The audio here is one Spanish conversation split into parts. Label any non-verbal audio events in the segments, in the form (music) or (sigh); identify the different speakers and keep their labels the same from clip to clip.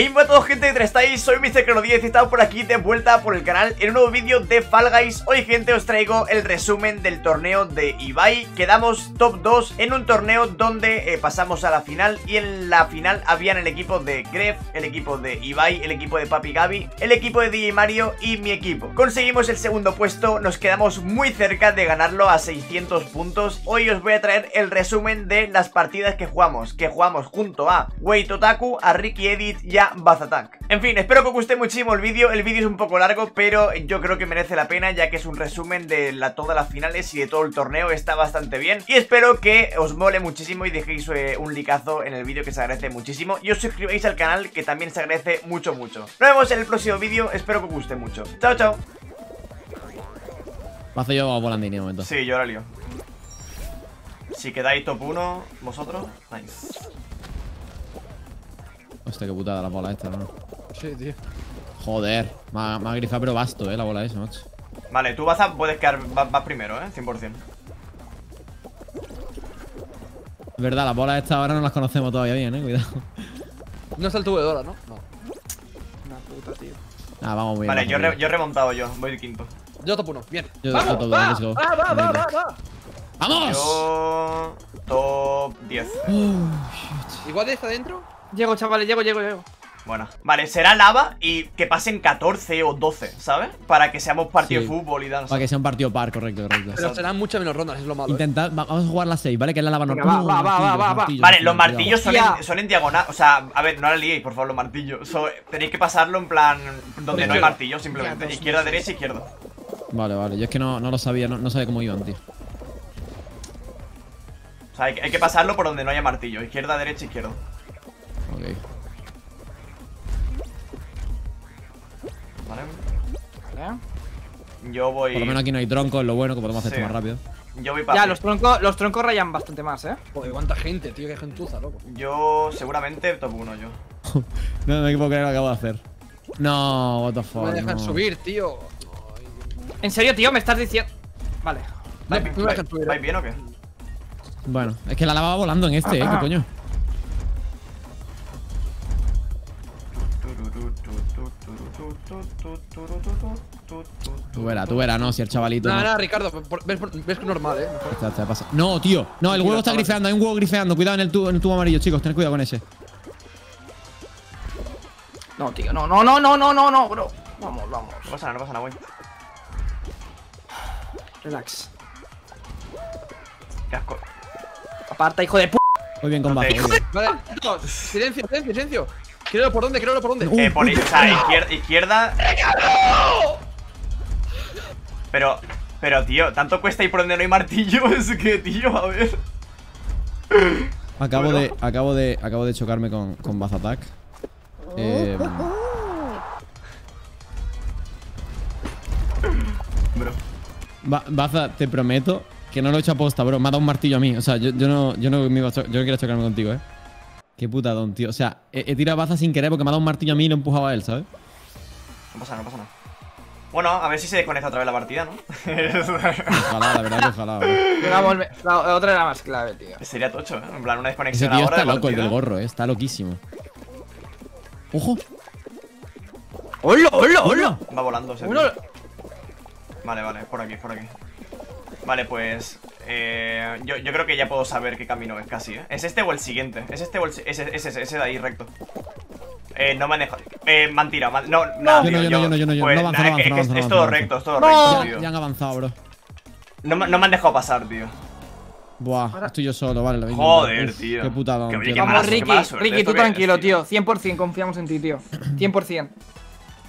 Speaker 1: Hey, a todos gente, ¿cómo estáis? Soy Mr. 10 y estamos por aquí de vuelta por el canal en un nuevo vídeo de Fall Guys Hoy gente os traigo el resumen del torneo de Ibai Quedamos top 2 en un torneo donde eh, pasamos a la final Y en la final habían el equipo de Gref, el equipo de Ibai, el equipo de Papi Gaby El equipo de DJ Mario y mi equipo Conseguimos el segundo puesto, nos quedamos muy cerca de ganarlo a 600 puntos Hoy os voy a traer el resumen de las partidas que jugamos Que jugamos junto a Wait Otaku, a Ricky Edit y a Attack. En fin, espero que os guste muchísimo el vídeo. El vídeo es un poco largo, pero yo creo que merece la pena Ya que es un resumen de la, todas las finales y de todo el torneo. Está bastante bien. Y espero que os mole muchísimo y dejéis eh, un likeazo en el vídeo que se agradece muchísimo. Y os suscribáis al canal que también se agradece mucho, mucho. Nos vemos en el próximo vídeo, espero que os guste mucho. Chao, chao.
Speaker 2: Paso yo a volandini de momento.
Speaker 1: Sí, yo ahora lío. Si quedáis top 1, vosotros, nice
Speaker 2: Hostia, qué putada la bola esta, ¿no?
Speaker 3: Sí, tío.
Speaker 2: Joder, me ha, me ha grifado pero basto, eh, la bola esa, macho.
Speaker 1: Vale, tú vas a, puedes quedar, vas, vas primero, eh, 100%
Speaker 2: Es verdad, las bolas estas ahora no las conocemos todavía bien, eh, cuidado
Speaker 3: No es el tubo de Dora, ¿no? No. Una puta, tío.
Speaker 2: Ah, vamos bien
Speaker 1: Vale,
Speaker 2: vamos
Speaker 1: yo,
Speaker 2: bien.
Speaker 1: re- yo he remontado yo, voy de quinto
Speaker 3: Yo top 1, bien.
Speaker 2: Yo
Speaker 3: ¡Vamos!
Speaker 2: top
Speaker 3: ¡Va!
Speaker 2: go.
Speaker 3: ¡Va, va, va, va, va!
Speaker 2: ¡Vamos!
Speaker 1: Yo... top 10 (sighs)
Speaker 3: Igual de está dentro.
Speaker 4: Llego, chavales, llego, llego, llego.
Speaker 1: Bueno, vale, será lava y que pasen 14 o 12, ¿sabes? Para que seamos partido
Speaker 2: Sí.
Speaker 1: de fútbol y danza
Speaker 2: Para que sea un partido par, correcto, correcto.
Speaker 3: Pero serán muchas menos rondas, es lo malo. ¿eh?
Speaker 2: Intentad, va- vamos a jugar las 6, ¿vale? Que es la lava normal.
Speaker 4: va, va, va, va, va.
Speaker 1: Vale, los martillos son en, son en diagonal O sea, a ver, no la liéis, por favor, los martillos So, Tenéis que pasarlo en plan Donde no hay martillos, simplemente Izquierda, derecha, izquierda
Speaker 2: Vale, vale, yo es que no, no lo sabía, no, no sabía cómo iban, tío.
Speaker 1: O sea, hay, que- hay que pasarlo por donde no haya martillo Izquierda, derecha, izquierda
Speaker 2: Ok.
Speaker 1: Vale
Speaker 4: Vale.
Speaker 1: Yo voy...
Speaker 2: Por lo menos aquí no hay troncos, lo bueno, que podemos hacer
Speaker 1: Sí.
Speaker 2: esto más rápido.
Speaker 1: Yo voy para
Speaker 4: Ya, los troncos, los troncos rayan bastante más, ¿eh?
Speaker 3: Joder, cuánta gente, tío, qué gentuza, loco.
Speaker 1: Yo seguramente top 1 yo (laughs)
Speaker 2: No, no me puedo creer lo que acabo de hacer. No, what the
Speaker 3: No
Speaker 2: fuck.
Speaker 3: me dejan
Speaker 2: no.
Speaker 3: subir, tío.
Speaker 4: En serio, tío, me estás diciendo. Vale.
Speaker 1: ¿Vais,
Speaker 3: No
Speaker 1: vais bien o qué?
Speaker 2: Bueno, es que la lava va volando en este, ¿eh? ¿Qué coño? Tú verás, tú verás, no, si el chavalito.
Speaker 3: Nada,
Speaker 2: no.
Speaker 3: nada, Ricardo, por- ves, por- ves que es normal, eh. Mejor.
Speaker 2: Está- está pasa- No, tío. No, el huevo está grifeando, hay un huevo grifeando. Cuidado en el tubo, en el tubo amarillo, chicos. Tened cuidado con ese.
Speaker 4: No, tío, no, no, no, no, no, no, no, bro. Vamos, vamos.
Speaker 1: No pasa nada, no pasa nada, voy
Speaker 4: Relax.
Speaker 1: Qué asco
Speaker 4: Aparta, hijo de p.
Speaker 2: Muy bien, combate.
Speaker 1: te-
Speaker 2: muy bien.
Speaker 3: Vale, no, silencio, silencio, silencio. Quiero por dónde, quiero por dónde.
Speaker 2: Uh.
Speaker 1: Eh, por, o sea, izquierda, izquierda. Pero, pero tío, tanto cuesta ir por donde no hay martillo, es (laughs) que, tío, a ver.
Speaker 2: Acabo
Speaker 1: Bueno.
Speaker 2: de, acabo de, acabo de chocarme con, con Bath Attack. Eh,
Speaker 1: Bro.
Speaker 2: Ba- Baza, te prometo que no lo he hecho a posta, bro. Me ha dado un martillo a mí. O sea, yo, yo no, yo no me iba a yo no quiero chocarme contigo, eh. Qué puta don, tío. O sea, he, he tirado Baza sin querer porque me ha dado un martillo a mí y lo he empujado a él, ¿sabes?
Speaker 1: No pasa nada, no pasa nada. Bueno, a ver si se desconecta otra vez la partida, ¿no? (laughs)
Speaker 2: Ojalá, la verdad que ojalá, bro.
Speaker 4: La otra era más clave, tío.
Speaker 1: Sería tocho, ¿eh? En plan, una
Speaker 2: Ese
Speaker 1: desconexión
Speaker 2: tío
Speaker 1: ahora
Speaker 2: está
Speaker 1: de
Speaker 2: loco, el
Speaker 1: partida.
Speaker 2: del gorro, eh. Está loquísimo. ¡Ojo!
Speaker 4: ¡Hola, hola, hola!
Speaker 1: Va volando ese tío. Vale, vale, por aquí, por aquí. Vale, pues. Eh, yo, yo creo que ya puedo saber qué camino es casi, ¿eh? ¿Es este o el siguiente? ¿Es este o el ese, ese, ese, ese de ahí recto? Eh, no me han dejado. Eh, mentira, man- no, nada,
Speaker 2: Yo no,
Speaker 1: tío,
Speaker 2: yo no, yo no, yo no, yo no.
Speaker 1: Pues,
Speaker 2: No avanza,
Speaker 1: nada,
Speaker 2: no
Speaker 1: es que-
Speaker 2: avanza,
Speaker 1: es, es todo recto, es todo
Speaker 4: No.
Speaker 1: recto,
Speaker 2: Ya,
Speaker 1: tío.
Speaker 2: ya han avanzado, bro.
Speaker 1: No, me- no me han dejado pasar, tío.
Speaker 2: Buah, estoy yo solo, vale. lo mismo.
Speaker 1: Joder,
Speaker 2: Uf,
Speaker 1: tío.
Speaker 2: Qué puta don,
Speaker 1: Qué-
Speaker 2: tío.
Speaker 1: qué
Speaker 4: Vamos, Ricky. Ricky,
Speaker 1: ¿Esto
Speaker 4: tú tranquilo,
Speaker 1: tío?
Speaker 4: tío. 100% confiamos en ti, tío. 100%.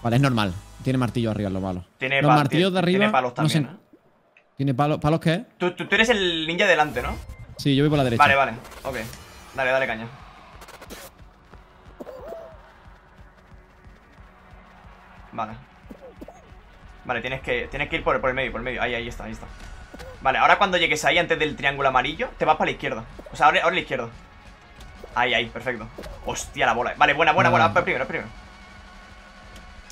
Speaker 2: Vale, es normal. Tiene martillo arriba, lo malo.
Speaker 1: Tiene
Speaker 2: Los martillos de
Speaker 1: tiene-
Speaker 2: arriba.
Speaker 1: tiene palos
Speaker 2: no sé-
Speaker 1: también, ¿eh?
Speaker 2: ¿Tiene palos? ¿Palos qué?
Speaker 1: Tú, tú, tú eres el ninja delante, ¿no?
Speaker 2: Sí, yo voy por la derecha.
Speaker 1: Vale, vale, ok. Dale, dale caña. Vale. Vale, tienes que, tienes que ir por, por el medio, por el medio. Ahí, ahí está, ahí está. Vale, ahora cuando llegues ahí antes del triángulo amarillo, te vas para la izquierda. O sea, ahora, ahora la izquierda. Ahí, ahí, perfecto. Hostia, la bola. Vale, buena, buena, buena. Primero, primero.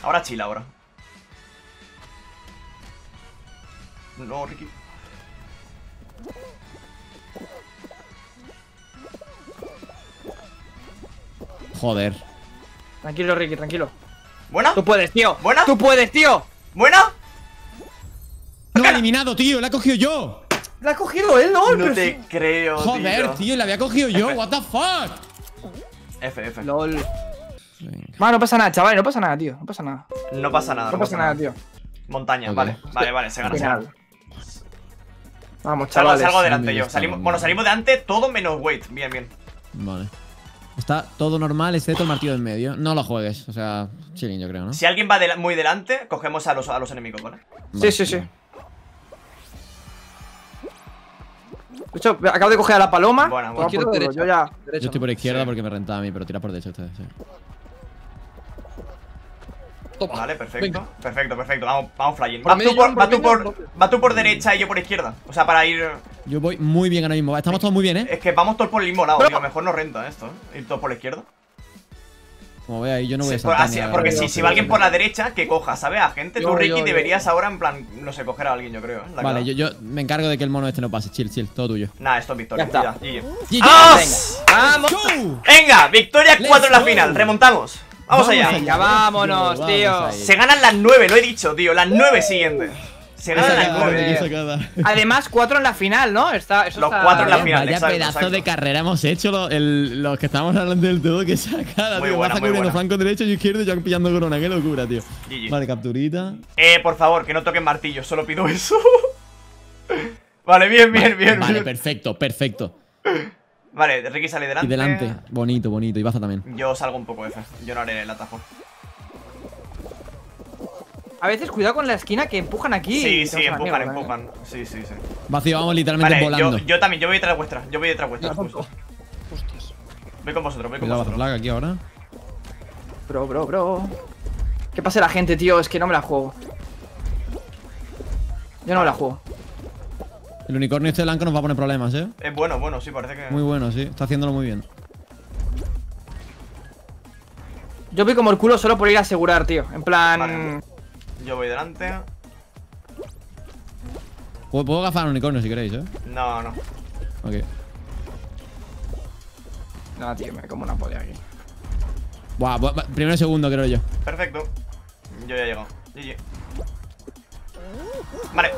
Speaker 1: Ahora chila, ahora. No, Ricky.
Speaker 2: Joder.
Speaker 4: Tranquilo, Ricky, tranquilo.
Speaker 1: ¿Buena?
Speaker 4: Tú puedes, tío.
Speaker 1: ¿Buena?
Speaker 4: Tú puedes, tío.
Speaker 1: ¿Buena?
Speaker 2: No, eliminado, tío. La he cogido yo.
Speaker 4: La ha cogido él, ¿no?
Speaker 1: No
Speaker 4: Pero
Speaker 1: te
Speaker 4: sí.
Speaker 1: creo,
Speaker 2: Joder, tío. La había cogido yo. What the fuck.
Speaker 1: F, F.
Speaker 4: LOL.
Speaker 2: Venga.
Speaker 4: No pasa nada, chaval, no pasa nada, tío. No pasa nada.
Speaker 1: No pasa nada.
Speaker 4: No pasa nada, tío.
Speaker 1: Montaña, vale. Vale, vale, se gana, se gana.
Speaker 4: Vamos,
Speaker 1: Salgo,
Speaker 4: chavales.
Speaker 1: salgo delante
Speaker 2: Muy
Speaker 1: yo. Salimos, bueno, salimos delante todo menos weight. Bien, bien.
Speaker 2: Vale. Está todo normal, excepto el martillo en medio. No lo juegues. O sea, chilling, yo creo, ¿no?
Speaker 1: Si alguien va de- muy delante, cogemos a los, a los enemigos, ¿vale?
Speaker 4: Sí, sí, sí. De hecho, acabo de coger a la paloma.
Speaker 1: Buena, buena.
Speaker 3: Derecha.
Speaker 4: Yo ya.
Speaker 3: Derecha,
Speaker 2: Yo estoy por izquierda
Speaker 1: Sí.
Speaker 2: porque me rentaba a mí, pero tira por derecha ustedes, sí.
Speaker 3: Toma.
Speaker 1: Vale, perfecto.
Speaker 3: Venga.
Speaker 1: Perfecto, perfecto. Vamos, vamos flying.
Speaker 3: Por
Speaker 1: Va tú por,
Speaker 3: por
Speaker 1: va tú
Speaker 3: medio,
Speaker 1: por,
Speaker 3: por-
Speaker 1: va tú por derecha y yo por izquierda. O sea, para ir.
Speaker 2: Yo voy muy bien ahora mismo. Estamos todos muy bien, ¿eh?
Speaker 1: Es que vamos todos por el mismo lado,
Speaker 4: Pero-
Speaker 1: tío. Mejor no renta esto, ¿eh? Ir todos por la izquierda.
Speaker 2: Como veis, yo no voy a saltar.
Speaker 1: así-
Speaker 2: ni a-
Speaker 1: porque si, si va alguien por la derecha, que coja, ¿sabes? A gente. Tú,
Speaker 3: Yo,
Speaker 1: Ricky,
Speaker 3: yo, yo.
Speaker 1: deberías ahora, en plan, no sé, coger a alguien, yo creo. ¿eh? La
Speaker 2: Vale, yo, yo me encargo de que el mono este no pase. Chill, chill, todo tuyo.
Speaker 1: Nah, esto es victoria.
Speaker 4: Ya está.
Speaker 1: Ya, GG.
Speaker 2: GG,
Speaker 1: ¡Vamos! Venga, victoria
Speaker 2: Let's
Speaker 1: 4 en la final. Remontamos. Vamos, allá.
Speaker 4: vámonos,
Speaker 2: Vamos
Speaker 4: tío.
Speaker 2: ahí.
Speaker 1: Se ganan las 9, lo he dicho, tío. Las 9 siguientes. Se ganan las
Speaker 2: Sacada,
Speaker 1: 9.
Speaker 2: qué sacada.
Speaker 4: Además, cuatro en la final, ¿no? Está, eso
Speaker 1: Los
Speaker 4: está
Speaker 1: cuatro en la final.
Speaker 2: Vaya
Speaker 1: exacto,
Speaker 2: pedazo
Speaker 1: exacto.
Speaker 2: de carrera hemos hecho lo- el- los que estábamos hablando del todo. Que sacada,
Speaker 1: Muy
Speaker 2: tío.
Speaker 1: buena,
Speaker 2: Baza
Speaker 1: muy
Speaker 2: cubriendo
Speaker 1: buena.
Speaker 2: flanco derecho y izquierdo y yo pillando corona. Qué locura, tío.
Speaker 1: GG.
Speaker 2: Vale, capturita.
Speaker 1: Eh, por favor, que no toquen martillo, solo pido eso. (laughs) vale, bien, bien, bien.
Speaker 2: Vale,
Speaker 1: bien.
Speaker 2: perfecto, perfecto.
Speaker 1: Vale, Ricky sale delante.
Speaker 2: Y delante. Bonito, bonito. Y Baza también.
Speaker 1: Yo salgo un poco F. Yo no haré el atajo.
Speaker 4: A veces, cuidado con la esquina que empujan aquí.
Speaker 1: Sí, sí, empujan,
Speaker 4: mierda,
Speaker 1: empujan. Sí, sí, sí.
Speaker 2: Vacío, vamos literalmente
Speaker 1: Vale,
Speaker 2: volando.
Speaker 1: yo, yo también, yo voy detrás vuestra. Yo voy detrás vuestra. justo.
Speaker 3: Hostias.
Speaker 1: Voy con vosotros, voy con
Speaker 2: Cuidado,
Speaker 1: vosotros.
Speaker 2: aquí ahora.
Speaker 4: Bro, bro, bro. ¿Qué pasa la gente, tío? Es que no me la juego. Yo no me la juego.
Speaker 2: El unicornio este blanco nos va a poner problemas, ¿eh?
Speaker 1: Es bueno, bueno, sí, parece que.
Speaker 2: Muy bueno, sí. Está haciéndolo muy bien.
Speaker 4: Yo voy como el culo solo por ir a asegurar, tío. En plan.
Speaker 1: Vale. Yo voy delante.
Speaker 2: Puedo, puedo gafar al unicornio si queréis, ¿eh?
Speaker 1: No, no.
Speaker 2: Ok.
Speaker 4: No, tío, me como una polla aquí.
Speaker 2: Buah, bu- bu- primero y segundo, creo yo.
Speaker 1: Perfecto. Yo ya he llegado. GG. Vale.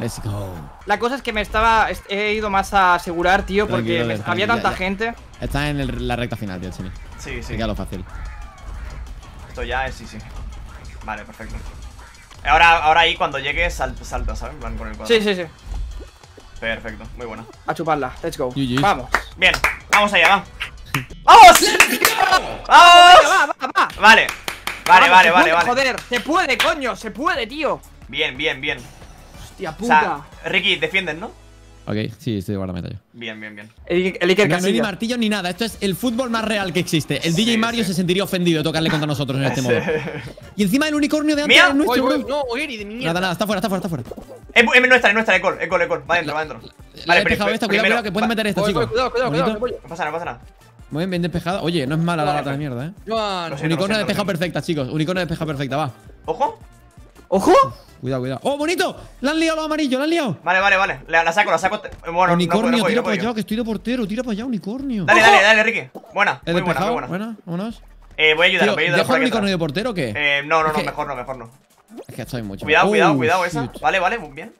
Speaker 2: Let's go.
Speaker 4: La cosa es que me estaba. est- He ido más a asegurar, tío, porque
Speaker 2: Tranquilo,
Speaker 4: me-
Speaker 2: tranquilo,
Speaker 4: había tanta
Speaker 2: ya.
Speaker 4: gente.
Speaker 2: Está en el- la recta final, tío, Chini.
Speaker 1: Sí, sí.
Speaker 2: Se queda lo fácil.
Speaker 1: Esto ya es sí, sí. Vale, perfecto. Ahora, ahora ahí cuando llegue salta, salta, ¿sabes? Plan con el cuadro.
Speaker 4: Sí, sí, sí.
Speaker 1: Perfecto, muy buena.
Speaker 4: A chuparla. Let's go. Vamos.
Speaker 1: Bien, vamos allá, va. (laughs) ¡Vamos! ¡Vamos!
Speaker 4: Va, va, va.
Speaker 1: Vale. Vale,
Speaker 4: Vamos,
Speaker 1: vale, vale,
Speaker 4: puede,
Speaker 1: vale.
Speaker 4: Joder, se puede, coño, se puede, tío.
Speaker 1: Bien, bien, bien.
Speaker 4: Hostia
Speaker 1: O
Speaker 4: puta.
Speaker 1: sea, Ricky, defienden, ¿no?
Speaker 2: Ok, sí, estoy de guardameta yo.
Speaker 1: Bien, bien, bien.
Speaker 4: El, el Iker
Speaker 2: No, no hay ni martillo ni nada. Esto es el fútbol más real que existe. El
Speaker 1: Sí,
Speaker 2: DJ Mario
Speaker 1: sí.
Speaker 2: se sentiría ofendido de tocarle contra nosotros en este modo. (laughs) Y encima el unicornio de antes
Speaker 1: Mía.
Speaker 2: es nuestro,
Speaker 3: Voy, voy,
Speaker 2: bro.
Speaker 3: no, Eri, de mi
Speaker 2: Nada,
Speaker 3: mierda.
Speaker 2: nada, está fuera, está fuera, está fuera.
Speaker 1: Es, es nuestra, es nuestra, es gol, es gol, es gol. Va adentro, va adentro.
Speaker 2: La he despejado esta, cuidado, cuidado, que pueden meter esta, chicos.
Speaker 3: cuidado, cuidado, cuidado.
Speaker 1: No pasa nada, no pasa nada.
Speaker 2: Muy bien, bien despejado. Oye, no es mala la lata de mierda, eh. Unicornio
Speaker 1: sé.
Speaker 2: perfecta, chicos. Unicornio despejado perfecta, va.
Speaker 1: Ojo.
Speaker 4: ¡Ojo!
Speaker 2: Cuidado, cuidado. ¡Oh, bonito! ¡La han liado los amarillos! ¡La han liado!
Speaker 1: Vale, vale, vale. La, la saco, la saco. Bueno, no
Speaker 2: unicornio,
Speaker 1: no puedo,
Speaker 2: tira
Speaker 1: no
Speaker 2: para allá, que estoy de portero. Tira para allá, unicornio.
Speaker 1: Dale, dale, dale, Ricky. Buena,
Speaker 2: ¿He
Speaker 1: muy buena, muy buena.
Speaker 2: Buena, vámonos.
Speaker 1: Eh, voy a ayudar, voy a ayudar
Speaker 2: ¿Dejo el unicornio de portero o qué?
Speaker 1: Eh, no, no,
Speaker 2: Es
Speaker 1: no,
Speaker 2: que-
Speaker 1: mejor no, mejor no.
Speaker 2: Es que estoy mucho.
Speaker 1: Cuidado,
Speaker 2: Oh,
Speaker 1: cuidado, cuidado esa. Vale, vale, muy bien.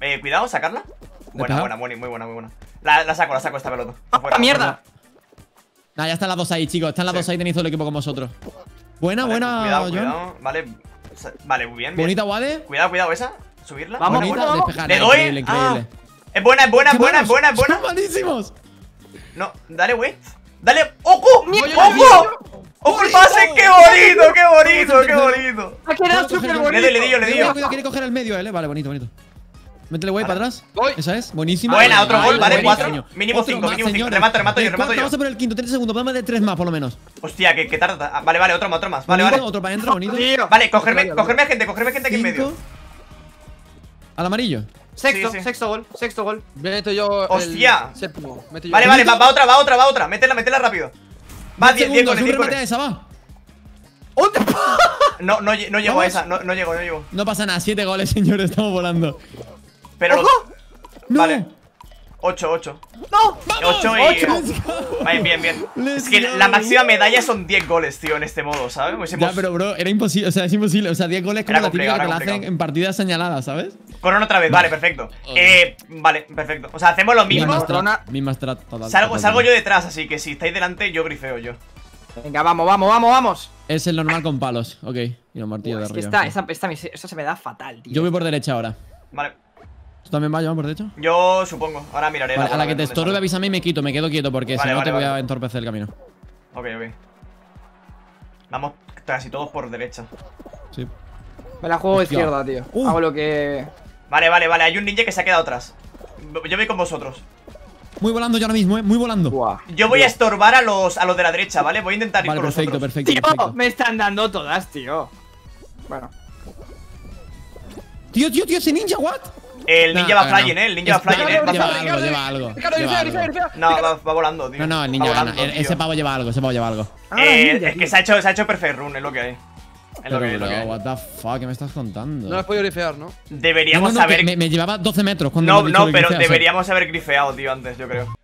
Speaker 1: Eh, cuidado, sacarla. Buena, buena, buena, muy buena, muy buena. La, la saco, la saco esta pelota.
Speaker 4: ¡Ah, mierda!
Speaker 2: Nah, ya están las dos ahí, chicos. Están las
Speaker 1: Sí.
Speaker 2: dos ahí, tenéis todo el equipo con vosotros. Buena,
Speaker 1: Vale,
Speaker 2: buena,
Speaker 1: Cuidado, cuidado. Vale. Vale, muy bien. bien.
Speaker 2: Bonita, Wade.
Speaker 1: Cuidado, cuidado, esa. Subirla.
Speaker 4: Vamos,
Speaker 2: Bonita,
Speaker 4: vamos.
Speaker 1: Le doy.
Speaker 2: Increíble, increíble.
Speaker 1: Ah, es buena, es buena, es
Speaker 2: ¡Qué
Speaker 1: buena, es buena, es buena.
Speaker 2: ¡Son malísimos!
Speaker 1: No, dale, wait. Dale. ¡Ojo! ¡Ojo! ¡Ojo el pase! ¡Qué bonito, qué bonito, qué bonito!
Speaker 4: Ha quedado
Speaker 2: Puedo
Speaker 4: súper bonito.
Speaker 1: Le doy, le digo, le digo.
Speaker 2: cuidado, quiere coger el medio, eh. Vale, bonito, bonito. Métele, güey, para atrás.
Speaker 3: Voy.
Speaker 2: Esa es, buenísima.
Speaker 1: Buena, otro gol, vale, cuatro. Mínimo
Speaker 2: Otro
Speaker 1: cinco,
Speaker 2: más,
Speaker 1: mínimo cinco.
Speaker 2: señores.
Speaker 1: Remato, remato yo, remato yo.
Speaker 2: Vamos a por el quinto, 30 segundos. Podemos meter tres más, por lo menos.
Speaker 1: Hostia, que, que tarda. ah, Vale, vale, otro más, otro más. Vale,
Speaker 2: Bonito,
Speaker 1: vale.
Speaker 2: Otro para adentro, (laughs) bonito.
Speaker 1: Vale, cogerme, cogerme a gente, cogerme a gente aquí en medio.
Speaker 2: Cinco. Al amarillo.
Speaker 4: Sexto,
Speaker 1: Sí, sí.
Speaker 4: sexto gol, sexto gol.
Speaker 3: Meto yo.
Speaker 1: Hostia.
Speaker 3: El séptimo. Meto yo.
Speaker 1: Vale, vale, va, va otra, va otra, va otra. Métela, métela rápido. Va, 10, 10
Speaker 2: segundos,
Speaker 1: con
Speaker 2: un
Speaker 1: 10
Speaker 2: remate a esa, va. (laughs)
Speaker 1: No, no, lle- no llego a
Speaker 2: Vamos.
Speaker 1: esa, no, no llego, no llego.
Speaker 2: No pasa nada, siete goles, (laughs) señores, estamos volando.
Speaker 1: Pero los.
Speaker 2: ¡No!
Speaker 1: Vale. 8, 8.
Speaker 4: ¡No!
Speaker 1: 8 y.
Speaker 4: ¡Ocho!
Speaker 1: Vale, bien, bien.
Speaker 2: Let's
Speaker 1: Es que
Speaker 2: go.
Speaker 1: la máxima medalla son 10 goles, tío, en este modo, ¿sabes? Pues
Speaker 2: Ya,
Speaker 1: hemos-
Speaker 2: pero bro, era imposible. O sea, es imposible. O sea, 10 goles como la típica que la hacen en partidas señaladas, ¿sabes?
Speaker 1: Corona otra vez, vale, perfecto. Eh, vale, perfecto. O sea, hacemos lo mismo.
Speaker 2: Misma strat. Total.
Speaker 1: Salgo,
Speaker 2: total,
Speaker 1: salgo yo detrás, así que si estáis delante, yo grifeo yo.
Speaker 4: Venga, vamos, vamos, vamos, vamos.
Speaker 2: Es el normal con palos. Ok. Y los martillos de
Speaker 4: es que
Speaker 2: arriba.
Speaker 4: esta, esta, esta, esta se me da fatal, tío.
Speaker 2: Yo voy por derecha ahora.
Speaker 1: Vale.
Speaker 2: ¿Tú también vas, Joan, por derecha?
Speaker 1: Yo supongo. Ahora miraré.
Speaker 2: Vale, a la que te estorbe, avísame y me quito. Me quedo quieto porque
Speaker 1: Vale,
Speaker 2: si no
Speaker 1: vale,
Speaker 2: te voy a entorpecer el camino.
Speaker 1: Ok, ok. Vamos casi todos por derecha.
Speaker 2: Sí.
Speaker 4: Me la juego
Speaker 2: Hostia.
Speaker 4: izquierda, tío.
Speaker 2: Uh.
Speaker 4: Hago lo que.
Speaker 1: Vale, vale, vale. Hay un ninja que se ha quedado atrás. Yo voy con vosotros.
Speaker 2: Muy volando yo ahora mismo, ¿eh? Muy volando.
Speaker 1: Yo voy a estorbar a los, a los de la derecha, ¿vale? Voy a intentar ir
Speaker 2: Vale,
Speaker 1: con
Speaker 2: perfecto,
Speaker 1: vosotros.
Speaker 2: perfecto,
Speaker 4: Tío,
Speaker 2: perfecto.
Speaker 4: me están dando todas, tío. Bueno.
Speaker 2: Tío, tío, tío, ese ninja, what?
Speaker 1: El ninja
Speaker 2: Nah,
Speaker 1: va flying, ¿eh? El ninja va flying, ¿eh? Va
Speaker 2: Lleva
Speaker 1: flying.
Speaker 2: algo, lleva algo.
Speaker 1: No, va, va volando, tío.
Speaker 2: No, no, el
Speaker 1: Va
Speaker 2: ninja
Speaker 1: volando,
Speaker 2: gana.
Speaker 1: Tío.
Speaker 2: Ese pavo lleva algo, ese pavo lleva algo.
Speaker 4: Ah,
Speaker 1: Eh,
Speaker 4: ninja,
Speaker 1: es que
Speaker 4: tío.
Speaker 1: se ha hecho, se ha hecho perfect run, es lo que hay. Lo
Speaker 2: Pero,
Speaker 1: que lo que
Speaker 2: bro,
Speaker 1: hay.
Speaker 2: what the fuck, ¿qué me estás contando?
Speaker 3: No has podido grifear, ¿no?
Speaker 1: Deberíamos
Speaker 2: no, no,
Speaker 1: haber.
Speaker 2: que me, me llevaba 12 metros cuando
Speaker 1: No,
Speaker 2: me
Speaker 1: no,
Speaker 2: que
Speaker 1: pero
Speaker 2: grifeas, ¿eh?
Speaker 1: deberíamos haber grifeado, tío, antes, yo creo.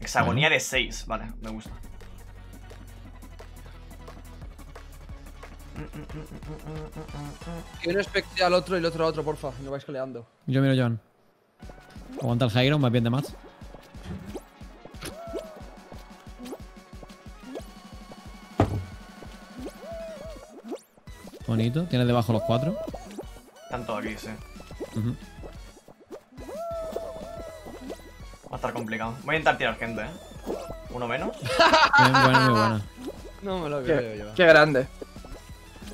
Speaker 1: Hexagonía de 6, vale, me gusta.
Speaker 3: Que uno expecte al otro y el otro al otro, porfa. No vais coleando.
Speaker 2: Yo miro, Joan. Aguanta el Jairo, más bien de más. Bonito, tienes debajo los cuatro.
Speaker 1: Tanto aquí, sí. Va a estar complicado. Voy a intentar tirar gente, ¿eh? Uno menos. (laughs)
Speaker 2: Bien, buena, muy buena.
Speaker 3: No me lo creo yo.
Speaker 4: qué grande.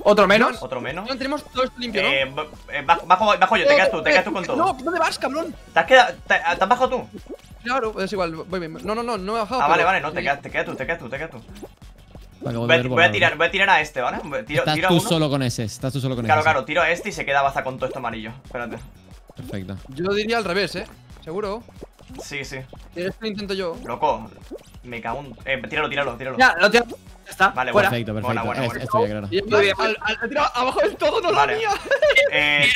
Speaker 4: ¿Otro menos?
Speaker 1: Otro menos.
Speaker 3: No, tenemos todo esto limpio, ¿no?
Speaker 1: Eh, eh, bajo, bajo, bajo yo, te quedas tú, te quedas tú con
Speaker 3: No,
Speaker 1: todo.
Speaker 3: ¿dónde vas, cabrón?
Speaker 1: ¿Te has quedado? ¿Te, te has bajado tú?
Speaker 3: Claro, es igual, voy bien. No, no, no, no me he bajado.
Speaker 1: Ah, vale,
Speaker 3: pero-
Speaker 1: vale, no, te quedas, te quedas tú, te quedas tú, te quedas tú. Voy a, voy tirar, voy a tirar a este, ¿vale? Tiro,
Speaker 2: Estás
Speaker 1: tiro
Speaker 2: tú
Speaker 1: uno.
Speaker 2: solo con ese, estás tú solo con
Speaker 1: Claro,
Speaker 2: ese.
Speaker 1: claro, tiro a este y se queda baza con todo esto amarillo. Espérate.
Speaker 2: Perfecto.
Speaker 3: Yo diría al revés, ¿eh? Seguro.
Speaker 1: Sí, sí.
Speaker 3: Y esto lo intento yo.
Speaker 1: Loco. Me cago en. Eh, tíralo, tíralo, tíralo.
Speaker 4: Ya, lo tengo. Está.
Speaker 1: Vale,
Speaker 4: fuera.
Speaker 2: Perfecto, perfecto.
Speaker 1: Buena, buena,
Speaker 2: Es-
Speaker 1: buena.
Speaker 2: Esto ya claro.
Speaker 3: Y
Speaker 4: Muy bien.
Speaker 3: al, al, al tirado abajo del todo, no
Speaker 1: Vale.
Speaker 3: la mía. (laughs)
Speaker 1: Eh,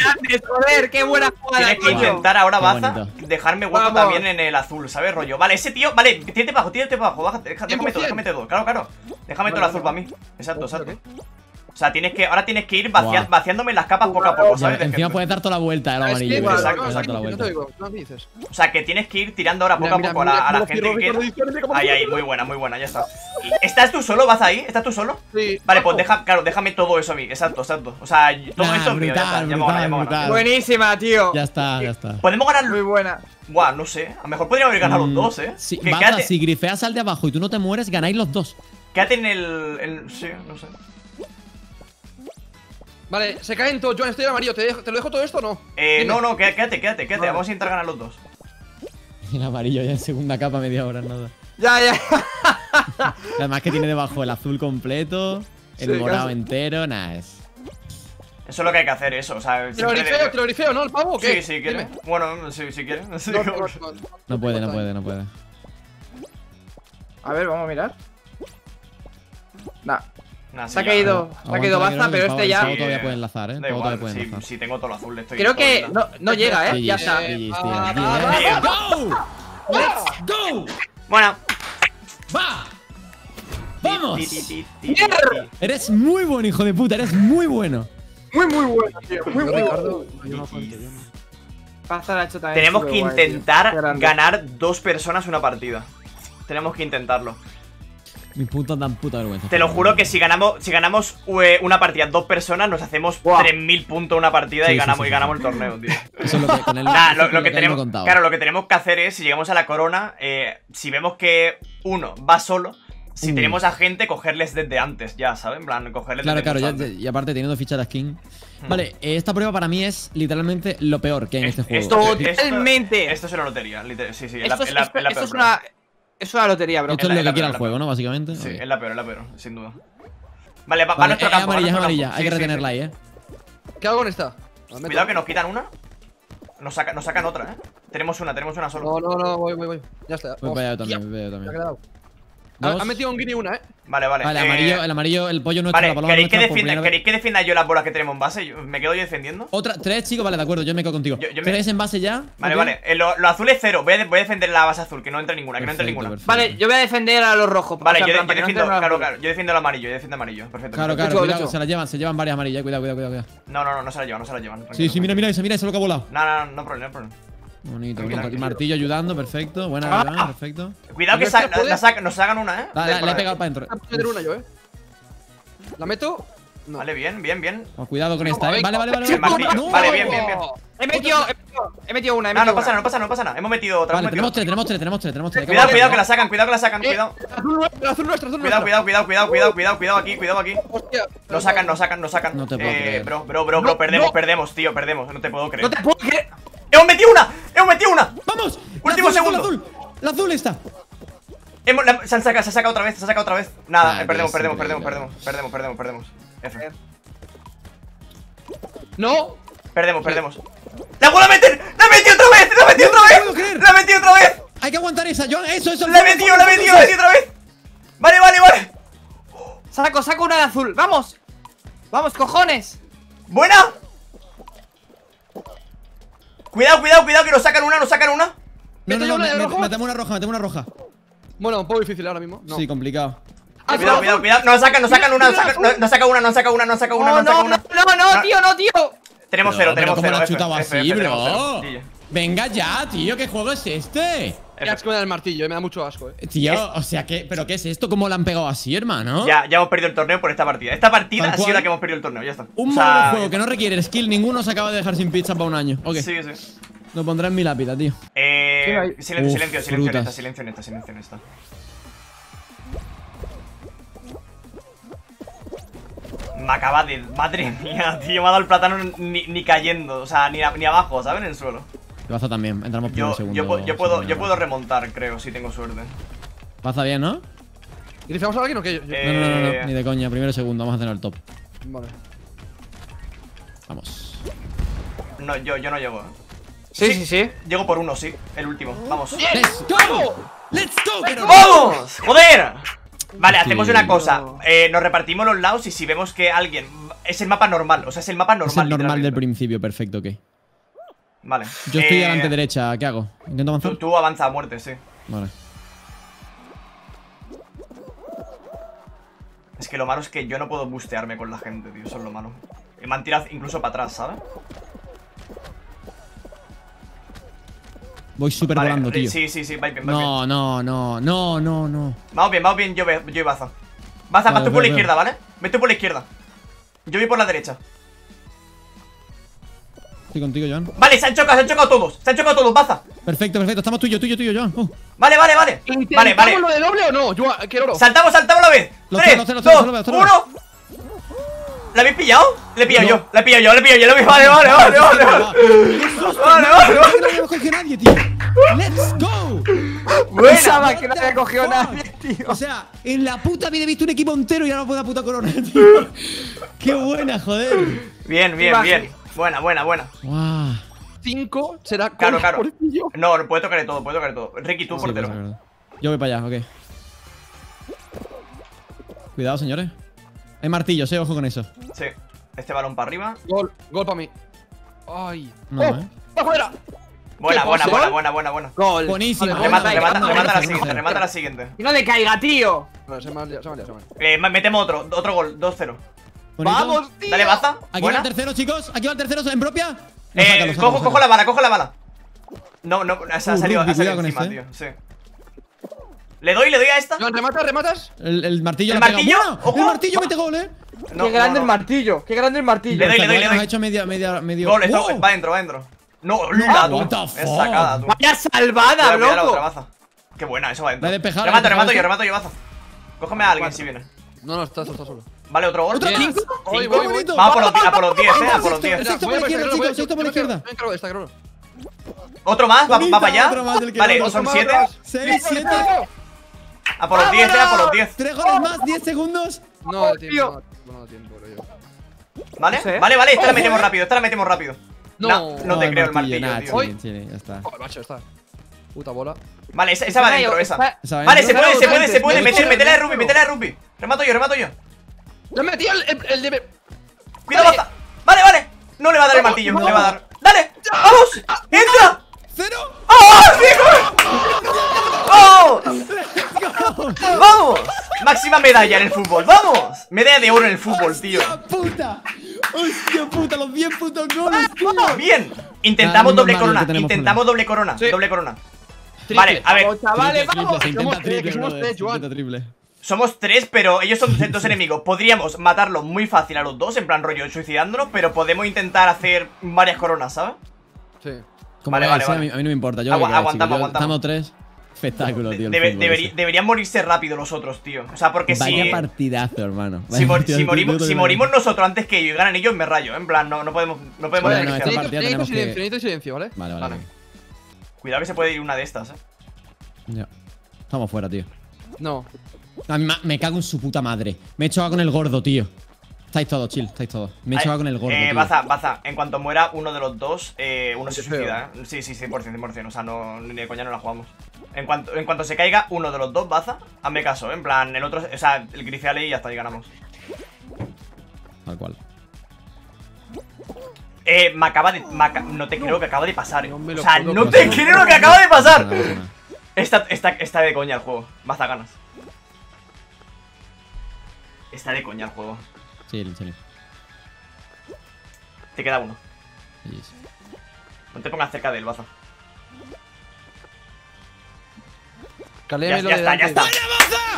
Speaker 4: joder, qué buena jugada,
Speaker 1: tienes que intentar ahora, baza, dejarme hueco
Speaker 4: Vamos.
Speaker 1: también en el azul, ¿sabes, rollo? Vale, ese tío. Vale, tírate para abajo, tírate para abajo. Baja, déjame todo,
Speaker 3: 100%.
Speaker 1: déjame todo. Claro, claro. Déjame todo el azul para mí. Exacto, exacto. Sea, tienes que, ahora tienes que ir vaciándome las capas poco a poco,
Speaker 2: Ya,
Speaker 1: ¿sabes? de
Speaker 2: encima puedes dar toda la vuelta
Speaker 3: es
Speaker 2: amarillo.
Speaker 3: que-
Speaker 1: exacto,
Speaker 3: dices.
Speaker 1: O sea, que tienes que ir tirando ahora poco
Speaker 3: Mira,
Speaker 1: a poco
Speaker 3: mira,
Speaker 1: a la, a la
Speaker 3: mira,
Speaker 1: gente que Ahí, ahí, muy buena, muy buena, ya está. ¿Y ¿Estás tú solo, vas ahí? ¿Estás tú solo?
Speaker 3: Sí.
Speaker 1: Vale, pues deja, claro, déjame todo eso a mí, exacto, exacto. O sea, todo
Speaker 2: Nah,
Speaker 1: esto es mío, ya está, ya ya.
Speaker 4: Buenísima, tío.
Speaker 2: Ya está, ya está.
Speaker 1: Podemos ganar.
Speaker 4: Muy buena.
Speaker 1: Buah, no sé. A lo mejor podríamos haber ganado
Speaker 2: Mm,
Speaker 1: los dos, eh.
Speaker 2: Sí, si grifeas al de abajo y tú no te mueres, ganáis los dos.
Speaker 1: quédate en el, el- Sí, no sé.
Speaker 3: Vale, se caen todos. Joan, estoy en amarillo. ¿Te, dejo- ¿Te lo dejo todo esto o no?
Speaker 1: Eh,
Speaker 3: Dime.
Speaker 1: no, no, quédate, quédate, quédate.
Speaker 3: Vale.
Speaker 1: Vamos a intentar ganar los dos. (laughs)
Speaker 2: El amarillo ya en segunda capa, media hora, nada.
Speaker 4: Ya, ya. (laughs)
Speaker 2: Además que tiene debajo el azul completo, el
Speaker 4: Sí,
Speaker 2: morado
Speaker 4: casi.
Speaker 2: entero, nada, es.
Speaker 1: Eso es lo que hay que hacer, eso. O sea,
Speaker 3: ¿Te lo
Speaker 1: siempre
Speaker 3: grifeo?
Speaker 1: de-
Speaker 3: ¿Te lo grifeo, no? ¿El pavo o qué?
Speaker 1: Sí, sí, quiere.
Speaker 3: Dime.
Speaker 1: Bueno, sí, (laughs) sí quiere.
Speaker 3: No, no,
Speaker 1: como-
Speaker 3: no, no,
Speaker 2: No puede, no
Speaker 3: no,
Speaker 2: puede, no puede.
Speaker 4: A ver, vamos a mirar. Nah,
Speaker 1: Nah, sí,
Speaker 4: se ha caído, se ha caído baza, pero este ya.
Speaker 2: pavo todavía puede enlazar, eh.
Speaker 1: Da
Speaker 2: Todo
Speaker 1: igual,
Speaker 2: todavía puede
Speaker 1: si,
Speaker 2: enlazar.
Speaker 1: si tengo todo lo azul, estoy
Speaker 4: Creo que no, no llega, eh. Ya está.
Speaker 3: Ah,
Speaker 2: GG's.
Speaker 3: ah,
Speaker 2: ¡Go! ¡Let's go!
Speaker 1: Bueno.
Speaker 2: ¡Va! ¡Vamos! Eres muy bueno, hijo de puta, eres muy bueno.
Speaker 4: Muy, muy buena, tío. Muy, muy buena.
Speaker 3: Ricardo, yo no cuento, yo no.
Speaker 4: Baza la ha hecho también
Speaker 1: Tenemos que intentar ganar dos personas una partida. Tenemos que intentarlo.
Speaker 2: Mis puntos dan puta vergüenza.
Speaker 1: Te lo juro que si ganamos, si ganamos eh, una partida dos personas, nos hacemos
Speaker 4: Buah.
Speaker 1: 3000 puntos una partida
Speaker 2: Sí,
Speaker 1: y
Speaker 2: sí,
Speaker 1: ganamos,
Speaker 2: sí,
Speaker 1: y ganamos el torneo, tío.
Speaker 2: Eso es lo que con el. (laughs)
Speaker 1: Nah,
Speaker 2: eso
Speaker 1: lo,
Speaker 2: es
Speaker 1: lo
Speaker 2: lo
Speaker 1: que
Speaker 2: que
Speaker 1: tenemos,
Speaker 2: no contaba.
Speaker 1: claro, lo que tenemos que hacer es, si llegamos a la corona, eh, si vemos que uno va solo, si
Speaker 2: Uh.
Speaker 1: tenemos a gente, cogerles desde antes, ya, ¿sabes? En plan, cogerles
Speaker 2: Claro,
Speaker 1: desde
Speaker 2: claro,
Speaker 1: mucho
Speaker 2: ya-
Speaker 1: antes.
Speaker 2: y aparte teniendo ficha de skin.
Speaker 1: Hmm.
Speaker 2: Vale, eh, esta prueba para mí es literalmente lo peor que hay en
Speaker 1: Es-
Speaker 2: este juego.
Speaker 1: esto-
Speaker 4: Totalmente.
Speaker 1: Esto es una lotería, sí, sí, es la,
Speaker 4: Esto es,
Speaker 1: la-
Speaker 4: esto-
Speaker 1: es la
Speaker 4: esto
Speaker 1: peor
Speaker 4: es
Speaker 1: prueba.
Speaker 4: Una. Es una lotería, bro.
Speaker 2: Esto es
Speaker 1: la-
Speaker 2: lo
Speaker 1: la
Speaker 2: que quiere
Speaker 1: peor,
Speaker 2: el
Speaker 1: la
Speaker 2: juego,
Speaker 1: peor.
Speaker 2: ¿no? Básicamente.
Speaker 1: Sí, es la peor, es la peor, sin duda. Vale, va, va
Speaker 2: Vale,
Speaker 1: nuestro
Speaker 2: es
Speaker 1: campo, va
Speaker 2: amarilla, es amarilla.
Speaker 1: campo.
Speaker 2: Hay que
Speaker 1: Sí,
Speaker 2: retenerla
Speaker 1: sí.
Speaker 2: ahí, eh.
Speaker 3: ¿Qué hago con esta? La.
Speaker 1: Cuidado que nos quitan una. Nos, saca- nos sacan otra, eh. Tenemos una, tenemos una solo.
Speaker 3: No, no, no, voy, voy, voy. Ya está.
Speaker 2: Voy para allá también, voy para allá
Speaker 3: Me ha
Speaker 2: también.
Speaker 3: Ha,
Speaker 2: dos.
Speaker 3: ha metido un guinea una, eh.
Speaker 1: Vale, vale.
Speaker 2: Vale,
Speaker 1: eh,
Speaker 2: amarillo, el amarillo, el pollo nuestro,
Speaker 1: Vale,
Speaker 2: la paloma
Speaker 1: ¿queréis que,
Speaker 2: nuestra,
Speaker 1: defienda,
Speaker 2: primera vez.
Speaker 1: ¿queréis que defienda yo las bolas que tenemos en base? Yo- ¿Me quedo yo defendiendo?
Speaker 2: Otra, tres, chicos, vale, de acuerdo, yo me quedo contigo.
Speaker 1: Yo- yo me-
Speaker 2: ¿Tres en base ya?
Speaker 1: Vale, vale. Eh, lo, lo azul es cero. Voy a, voy a defender la base azul, que no entre ninguna, que no entre ninguna.
Speaker 2: perfecto.
Speaker 4: Vale, yo voy a defender a los rojos.
Speaker 1: Vale, yo,
Speaker 4: plan, no
Speaker 1: defiendo, claro, claro, yo defiendo el amarillo, yo defiendo amarillo. Perfecto.
Speaker 2: Claro,
Speaker 1: perfecto.
Speaker 2: claro, cuidado, se las llevan, se llevan varias amarillas, cuidado, cuidado, cuidado. cuidado.
Speaker 1: No, no, no, no se la llevan, no se la llevan.
Speaker 2: Sí, sí, mira, mira mira ese lo que ha volado.
Speaker 1: No, no, no, no problema, no problema.
Speaker 2: Bonito. Martillo ayudando, perfecto. Buena,
Speaker 1: Ah.
Speaker 2: Perfecto.
Speaker 1: Cuidado que sa- la- la saca- nos sacan una, eh.
Speaker 2: La, la- le he pegado para adentro.
Speaker 3: Voy a meter una yo, eh. La meto. No.
Speaker 1: Vale, bien, bien, bien.
Speaker 2: Oh, cuidado con
Speaker 3: No,
Speaker 2: esta, eh. Vale, vale, vale. Vale.
Speaker 1: martillo.
Speaker 2: No.
Speaker 1: Vale, bien, bien, bien.
Speaker 4: He metido, he metido, he metido una, he
Speaker 1: No,
Speaker 4: metido
Speaker 1: no pasa
Speaker 4: una.
Speaker 1: nada, no pasa nada, no pasa nada. Hemos metido otra.
Speaker 2: Vale, tenemos tres, tenemos tres, tenemos tres, tenemos tres.
Speaker 1: Cuidado, cuidado, que la
Speaker 2: la
Speaker 1: sacan, cuidado que la sacan,
Speaker 3: Eh,
Speaker 1: cuidado.
Speaker 3: azul nuestro, azul nuestro, el azul
Speaker 1: Cuidado,
Speaker 3: nuestro.
Speaker 1: cuidado, cuidado, cuidado, cuidado, cuidado, cuidado aquí, cuidado aquí.
Speaker 3: Hostia.
Speaker 1: Nos sacan, nos sacan, nos sacan.
Speaker 2: No te puedo
Speaker 1: eh,
Speaker 2: creer.
Speaker 1: Bro, bro, bro, bro,
Speaker 3: No,
Speaker 1: perdemos,
Speaker 3: no.
Speaker 1: perdemos, tío, perdemos. No te puedo creer.
Speaker 4: No te puedo creer.
Speaker 1: ¡Hemos metido una! ¡Hemos metido una!
Speaker 2: ¡Vamos!
Speaker 1: Último
Speaker 2: La azul,
Speaker 1: segundo.
Speaker 2: La azul, la azul está.
Speaker 1: Hemos, la- se han sacado, se ha sacado otra vez, se ha sacado otra vez. Nada,
Speaker 2: Ah,
Speaker 1: eh, perdemos, perdemos, perdemos, perdemos, perdemos, perdemos, perdemos. F.
Speaker 3: No.
Speaker 1: Perdemos, perdemos. ¡La vuelvo a meter! ¡La metido otra vez! ¡La metido
Speaker 2: No
Speaker 1: otra vez! ¡La metido otra vez!
Speaker 2: Hay que aguantar esa, Joan. Eso, eso.
Speaker 1: ¡La he metido, la he metido, la he metido otra vez! Vale, vale, vale.
Speaker 4: Saco, saco una de azul. ¡Vamos! ¡Vamos, cojones!
Speaker 1: ¡Buena! Cuidado, cuidado, cuidado, que nos sacan una, nos sacan una.
Speaker 2: No, no,
Speaker 3: ¿Meto yo
Speaker 2: no,
Speaker 3: una
Speaker 2: me- me- metemos una roja, metemos una roja.
Speaker 3: Bueno, un poco difícil ahora mismo. No.
Speaker 2: Sí, complicado.
Speaker 3: Ah,
Speaker 1: Cuidado, cuidado, cuidado. Nos sacan, nos sacan una, nos sacan, nos- nos saca una, nos saca una, nos saca una,
Speaker 4: No,
Speaker 1: nos saca
Speaker 4: no,
Speaker 1: una.
Speaker 4: no, no, no, tío, no, tío.
Speaker 1: Tenemos cero, tenemos
Speaker 2: ¿cómo
Speaker 1: cero. F, F, tenemos cero.
Speaker 2: Venga ya, tío, ¿qué juego es este?
Speaker 3: Qué asco me da el martillo, eh, me da mucho asco, eh.
Speaker 2: Tío, o sea, ¿qué, ¿pero qué es esto? ¿Cómo lo han pegado así, hermano?
Speaker 1: Ya, ya hemos perdido el torneo por esta partida. Esta partida ha sido la que hemos perdido el torneo, ya está.
Speaker 2: Un
Speaker 1: O
Speaker 2: modo de juego que no requiere skill ninguno se acaba de dejar sin pizza para un año. Ok,
Speaker 1: Sí, sí.
Speaker 2: lo pondré en mi lápida, tío.
Speaker 1: Eh, silencio,
Speaker 2: Uf,
Speaker 1: silencio, silencio en esta, silencio en esta, silencio en esta. Me acaba de. Madre (laughs) mía, tío, me ha dado el plátano ni, ni cayendo, o sea, ni, ni abajo, ¿saben? En el suelo.
Speaker 2: Baza también, entramos primero
Speaker 1: Yo,
Speaker 2: segundo.
Speaker 1: yo, puedo- yo, puedo, yo remontar, creo, si tengo suerte.
Speaker 2: Baza bien, ¿no?
Speaker 3: ¿Grifamos a alguien o qué?
Speaker 1: Eh,
Speaker 2: No, no, no, no, ni de coña, primero segundo, vamos a hacer el top.
Speaker 3: Vale.
Speaker 2: Vamos.
Speaker 1: No, yo, yo no llego. ¿eh?
Speaker 4: Sí, sí, sí.
Speaker 1: Llego por uno, sí, el último. Vamos.
Speaker 2: ¡Let's go! ¡Let's go! pero-
Speaker 1: ¡Vamos! ¡Joder! Vale,
Speaker 2: Sí.
Speaker 1: hacemos una cosa. Eh, nos repartimos los lados y si vemos que alguien. Es el mapa normal, o sea, es el mapa normal.
Speaker 2: Es el normal del principio, perfecto, ok.
Speaker 1: Vale.
Speaker 2: Yo estoy
Speaker 1: Eh,
Speaker 2: delante derecha, ¿qué hago? ¿Intento avanzar?
Speaker 1: Tú, tú avanza a muerte, sí.
Speaker 2: Vale.
Speaker 1: Es que lo malo es que yo no puedo bustearme con la gente, tío. Eso es lo malo. Y me han tirado incluso para atrás, ¿sabes?
Speaker 2: Voy súper
Speaker 1: Vale,
Speaker 2: volando,
Speaker 1: eh,
Speaker 2: tío.
Speaker 1: Sí, sí, sí, vais bien, vais bien.
Speaker 2: No, no, no, no, no, no.
Speaker 1: Vamos bien, vamos bien, yo, yo y Baza. Baza,
Speaker 2: Vale,
Speaker 1: vas tú por la izquierda, ¿vale? Ve tú por la izquierda. Yo voy por la derecha.
Speaker 2: Estoy contigo, Joan.
Speaker 1: Vale, se han chocado, se han chocado todos. Se han chocado todos, Baza.
Speaker 2: Perfecto, perfecto. Estamos tuyo, tuyo, tuyo, Joan. Oh.
Speaker 1: Vale, vale, vale. Vale,
Speaker 3: ¿Intentamos
Speaker 1: vale.
Speaker 3: lo de doble o no? Yo ah, quiero oro.
Speaker 1: Saltamos, saltamos a la vez.
Speaker 2: Lo
Speaker 1: Tres, dos, uno. ¿La habéis pillado? Le he pillado
Speaker 2: No.
Speaker 1: yo, le he pillado yo, le he pillado yo, le he pillado. Vale, vale, vale, vale, vale. (laughs) Vale, vale.
Speaker 2: No habíamos cogido a nadie, tío. ¡Let's go!
Speaker 4: Pensaba que no había cogido nadie, tío.
Speaker 2: O sea, en la puta vida he visto un equipo entero y ahora puedo puta corona, tío. (laughs) ¡Qué buena, joder!
Speaker 1: Bien, bien, bien. Buena, buena, buena.
Speaker 2: ¡Guau!
Speaker 3: 5 será
Speaker 1: Claro, claro.
Speaker 3: porcillo.
Speaker 1: No, no puede tocar de todo, puede tocar de todo. Ricky, tú,
Speaker 2: Sí,
Speaker 1: portero.
Speaker 2: pues. Yo voy para allá, ok. Cuidado, señores. Hay martillos, eh, ojo con eso.
Speaker 1: Sí. Este balón para arriba.
Speaker 3: Gol, gol para mí. Ay.
Speaker 2: No,
Speaker 3: ¡Oh!
Speaker 2: eh.
Speaker 3: ¡Afuera!
Speaker 1: Buena,
Speaker 3: ¿Qué
Speaker 1: buena, buena, buena, buena, buena.
Speaker 4: Gol.
Speaker 2: Buenísimo.
Speaker 1: Remata,
Speaker 4: Remata,
Speaker 1: remata, la siguiente, remata la siguiente.
Speaker 4: Y no le caiga, tío.
Speaker 3: No, se me ha liado, se me ha liado, se me ha liado.
Speaker 1: Eh, metemos otro, otro gol, 2-0.
Speaker 2: Bonito.
Speaker 3: ¡Vamos, tío!
Speaker 1: Dale, baza.
Speaker 2: Aquí va
Speaker 1: Buena.
Speaker 2: el tercero, chicos. Aquí va el tercero en propia. Lo
Speaker 1: Eh,
Speaker 2: saca, lo saca,
Speaker 1: cojo,
Speaker 2: lo
Speaker 1: cojo
Speaker 2: saca.
Speaker 1: la bala, cojo la bala. No, no, se ha
Speaker 2: Uh,
Speaker 1: salido, ha salido encima,
Speaker 2: este,
Speaker 1: tío. Sí. ¿Le doy, le doy a esta?
Speaker 3: Joan, ¿rematas, rematas?
Speaker 2: El, el martillo
Speaker 1: ¿El
Speaker 2: la
Speaker 1: martillo?
Speaker 2: El martillo mete gol, eh.
Speaker 1: No,
Speaker 4: qué grande
Speaker 1: no, no.
Speaker 4: el martillo. Qué grande el martillo.
Speaker 1: Le doy, le doy, le doy.
Speaker 2: ha hecho media, media, medio.
Speaker 1: Gol, esto,
Speaker 2: ¡Wow!
Speaker 1: va adentro, va adentro. No, la
Speaker 2: what
Speaker 1: tú. Es sacada, tú.
Speaker 4: Vaya salvada,
Speaker 1: la otra
Speaker 4: loco.
Speaker 1: baza. Qué buena, eso va adentro.
Speaker 2: Despejado,
Speaker 1: Remato, remato yo, remato yo, baza. Cógeme a alguien si viene.
Speaker 3: No, no, está, está solo.
Speaker 1: Vale, otro gol. Vamos por los, a por los 10, eh, a por los
Speaker 2: Sexto,
Speaker 1: 10.
Speaker 2: sexto por la izquierda, chicos, sexto por la izquierda.
Speaker 3: De.
Speaker 1: Otro más, va, para allá.
Speaker 2: otro
Speaker 1: Vale,
Speaker 2: otro
Speaker 1: son
Speaker 3: más,
Speaker 1: 7.
Speaker 3: otro más.
Speaker 2: 6, 7.
Speaker 1: A por los 10, eh, a por los 10.
Speaker 2: Tres goles más, 10 segundos.
Speaker 3: No
Speaker 4: tío.
Speaker 3: tiempo, yo.
Speaker 1: ¿Vale? Vale, vale, esta la
Speaker 2: Ojo,
Speaker 1: metemos rápido, esta la metemos rápido.
Speaker 3: No.
Speaker 1: Te creo el martillo, tío.
Speaker 2: Chile, ya está.
Speaker 3: Oh, macho, está. Puta bola.
Speaker 1: Vale, esa, esa va
Speaker 4: Está
Speaker 1: dentro,
Speaker 4: ahí,
Speaker 1: esa.
Speaker 4: está-
Speaker 2: Esa va
Speaker 1: Vale, se puede, se puede, se puede. Meter,
Speaker 4: claro,
Speaker 1: meterle a
Speaker 4: claro.
Speaker 1: Ruby, meterle a Ruby. Remato yo, remato yo.
Speaker 3: ¡Le metido el, el, el de.
Speaker 1: Cuidado,
Speaker 3: Vale.
Speaker 1: baza. Vale, vale. No le va a dar el
Speaker 3: Vamos,
Speaker 1: martillo, no le
Speaker 3: vamos.
Speaker 1: va a dar. ¡Dale! ¡Vamos! ¡Entra!
Speaker 2: ¡Cero!
Speaker 1: ¡Ah, ¡Oh! ¡Vamos! Máxima medalla en el fútbol, ¡vamos! Medalla de oro en el fútbol, tío.
Speaker 2: ¡Hostia puta! ¡Hostia puta! ¡Los 10 putos goles, tío!
Speaker 1: Bien. Intentamos doble corona, intentamos doble corona,
Speaker 3: Sí.
Speaker 1: doble corona. Vale, a ver,
Speaker 4: Vamos, chavales,
Speaker 2: Triple,
Speaker 4: vamos.
Speaker 2: triple, triple,
Speaker 3: somos tres,
Speaker 1: pero ellos son dos enemigos. Podríamos matarlos muy fácil a los dos, en plan rollo suicidándonos, pero podemos intentar hacer varias coronas, ¿sabes?
Speaker 3: Sí.
Speaker 2: Como
Speaker 1: Vale, vale,
Speaker 2: eh, a mí-
Speaker 1: vale.
Speaker 2: A mí no me importa. Yo
Speaker 1: aguantamos.
Speaker 2: Yo-
Speaker 1: aguantamos.
Speaker 2: Estamos tres. Espectáculo, tío.
Speaker 1: Debe- deberían morirse rápido los otros, tío. O sea, porque
Speaker 2: Vaya
Speaker 1: si,
Speaker 2: partidazo, hermano.
Speaker 1: si,
Speaker 2: Vaya
Speaker 1: mor-
Speaker 2: partidazo,
Speaker 1: si morimos,
Speaker 2: tío,
Speaker 1: si morimos nosotros antes que ellos y ganan ellos, me rayo. En plan, no, no podemos, no podemos
Speaker 2: Vale, no, esta partida tenemos que-
Speaker 3: silencio, necesito silencio, ¿vale?
Speaker 2: Vale, vale.
Speaker 1: Vale.
Speaker 2: vale.
Speaker 1: Cuidado que se puede ir una de estas, eh.
Speaker 2: Ya. Estamos fuera, tío.
Speaker 3: No.
Speaker 2: A mí ma- me cago en su puta madre. Me he chocado con el gordo, tío. Estáis todos, chill, estáis todos. Me he chocado con el gordo,
Speaker 1: Eh,
Speaker 2: tío.
Speaker 1: Baza, Baza, en cuanto muera uno de los dos, eh, uno se suicida, ¿eh? Sí, sí, 100%, 100%. O sea, no, ni de coña no la jugamos. En cuanto, en cuanto se caiga uno de los dos, Baza, hazme caso, ¿eh? En plan, el otro, o sea, el grifeale y ya está, y ganamos.
Speaker 2: Tal cual.
Speaker 1: Eh, me acaba de. me aca- no te creo que acaba de pasar, eh.
Speaker 3: No
Speaker 1: O sea, no te creo lo que acaba de pasar. Está, está, está de coña el juego. Baza ganas. Está de coña el juego.
Speaker 2: Chill, chill.
Speaker 1: Te queda uno.
Speaker 2: Sí, sí.
Speaker 1: No te pongas cerca de él, Baza. Ya, ya está, ya está.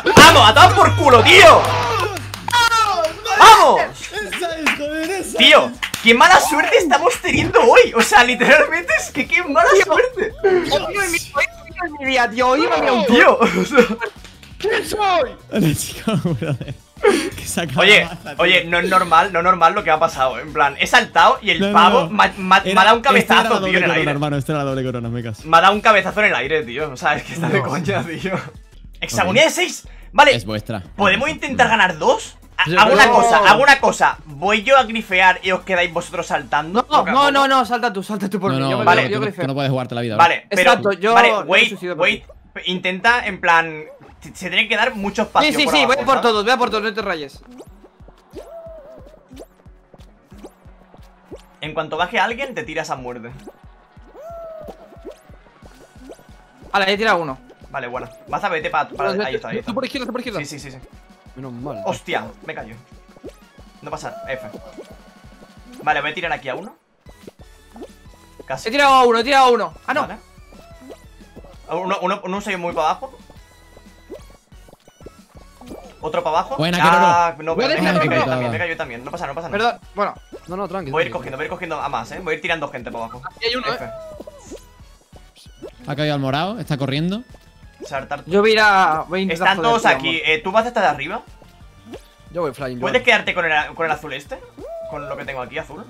Speaker 1: ¡Vamos! ¡A tomar por culo, tío! ¡Vamos! Tío, qué mala suerte estamos teniendo hoy. O sea, literalmente es que qué mala suerte.
Speaker 4: Tío. Hoy me un
Speaker 1: Tío, o sea,
Speaker 3: ¿Quién soy? (laughs) (laughs)
Speaker 1: Oye, oye, no es normal, no es normal lo que ha pasado. En plan, he saltado y el
Speaker 2: No,
Speaker 1: pavo
Speaker 2: no.
Speaker 1: me ha- me ha me ha
Speaker 2: Era-
Speaker 1: dado un
Speaker 2: la
Speaker 1: cabezazo, tío, en el
Speaker 2: corona,
Speaker 1: aire.
Speaker 2: hermano, esta era la doble corona, me caso.
Speaker 1: Me ha dado un cabezazo en el aire, tío. O sea, es que está de coña, tío. Hexagonía de 6. Vale,
Speaker 2: Es vuestra.
Speaker 1: ¿podemos intentar ganar dos? Hago una cosa, hago una cosa. Voy yo a grifear y os quedáis vosotros saltando.
Speaker 4: No, no, no, no, salta tú, salta tú por
Speaker 2: No,
Speaker 4: mí.
Speaker 2: no,
Speaker 4: yo
Speaker 1: vale,
Speaker 4: yo, yo
Speaker 2: tú,
Speaker 4: grifeo.
Speaker 2: tú no puedes jugarte la vida. ¿vale?
Speaker 1: Pero.
Speaker 4: Exacto, yo-
Speaker 1: vale, wait, wait. Intenta, en plan. Se tiene que dar mucho espacio.
Speaker 4: Sí, sí,
Speaker 1: por
Speaker 4: sí,
Speaker 1: abajo,
Speaker 4: voy a por
Speaker 1: ¿sabes?
Speaker 4: todos, voy a por todos, no te rayes.
Speaker 1: En cuanto baje alguien, te tiras a muerte.
Speaker 4: Vale, he tirado uno.
Speaker 1: Vale, bueno. Vas a vete para. ahí está, ahí está.
Speaker 3: Tú por izquierda, tú por izquierda.
Speaker 1: Sí, sí, sí, sí.
Speaker 3: Menos mal.
Speaker 1: Hostia, me callo. No pasa, F. Vale, voy a tirar aquí a uno. Casi.
Speaker 4: He tirado a uno, he tirado a uno. Ah, no.
Speaker 1: Vale. Uno, uno, uno se ha ido muy para abajo. Otro para abajo.
Speaker 2: Buena,
Speaker 1: ah, no,
Speaker 3: Voy a
Speaker 1: me, cayó también, me cayó también. No pasa, no pasa nada.
Speaker 4: Perdón, bueno.
Speaker 3: No, no, tranqui.
Speaker 1: Voy a ir cogiendo, voy a ir cogiendo a más, eh. Voy a ir tirando gente para abajo.
Speaker 3: Aquí hay uno,
Speaker 1: F.
Speaker 3: eh.
Speaker 2: Ha caído al morado, está corriendo.
Speaker 4: Yo voy a ir a. Voy a intentar
Speaker 1: Están todos
Speaker 4: tío,
Speaker 1: aquí. Eh, ¿Tú vas a estar de arriba?
Speaker 3: Yo voy flying.
Speaker 1: ¿Puedes quedarte con el, con el azul este? Con lo que tengo aquí, azul.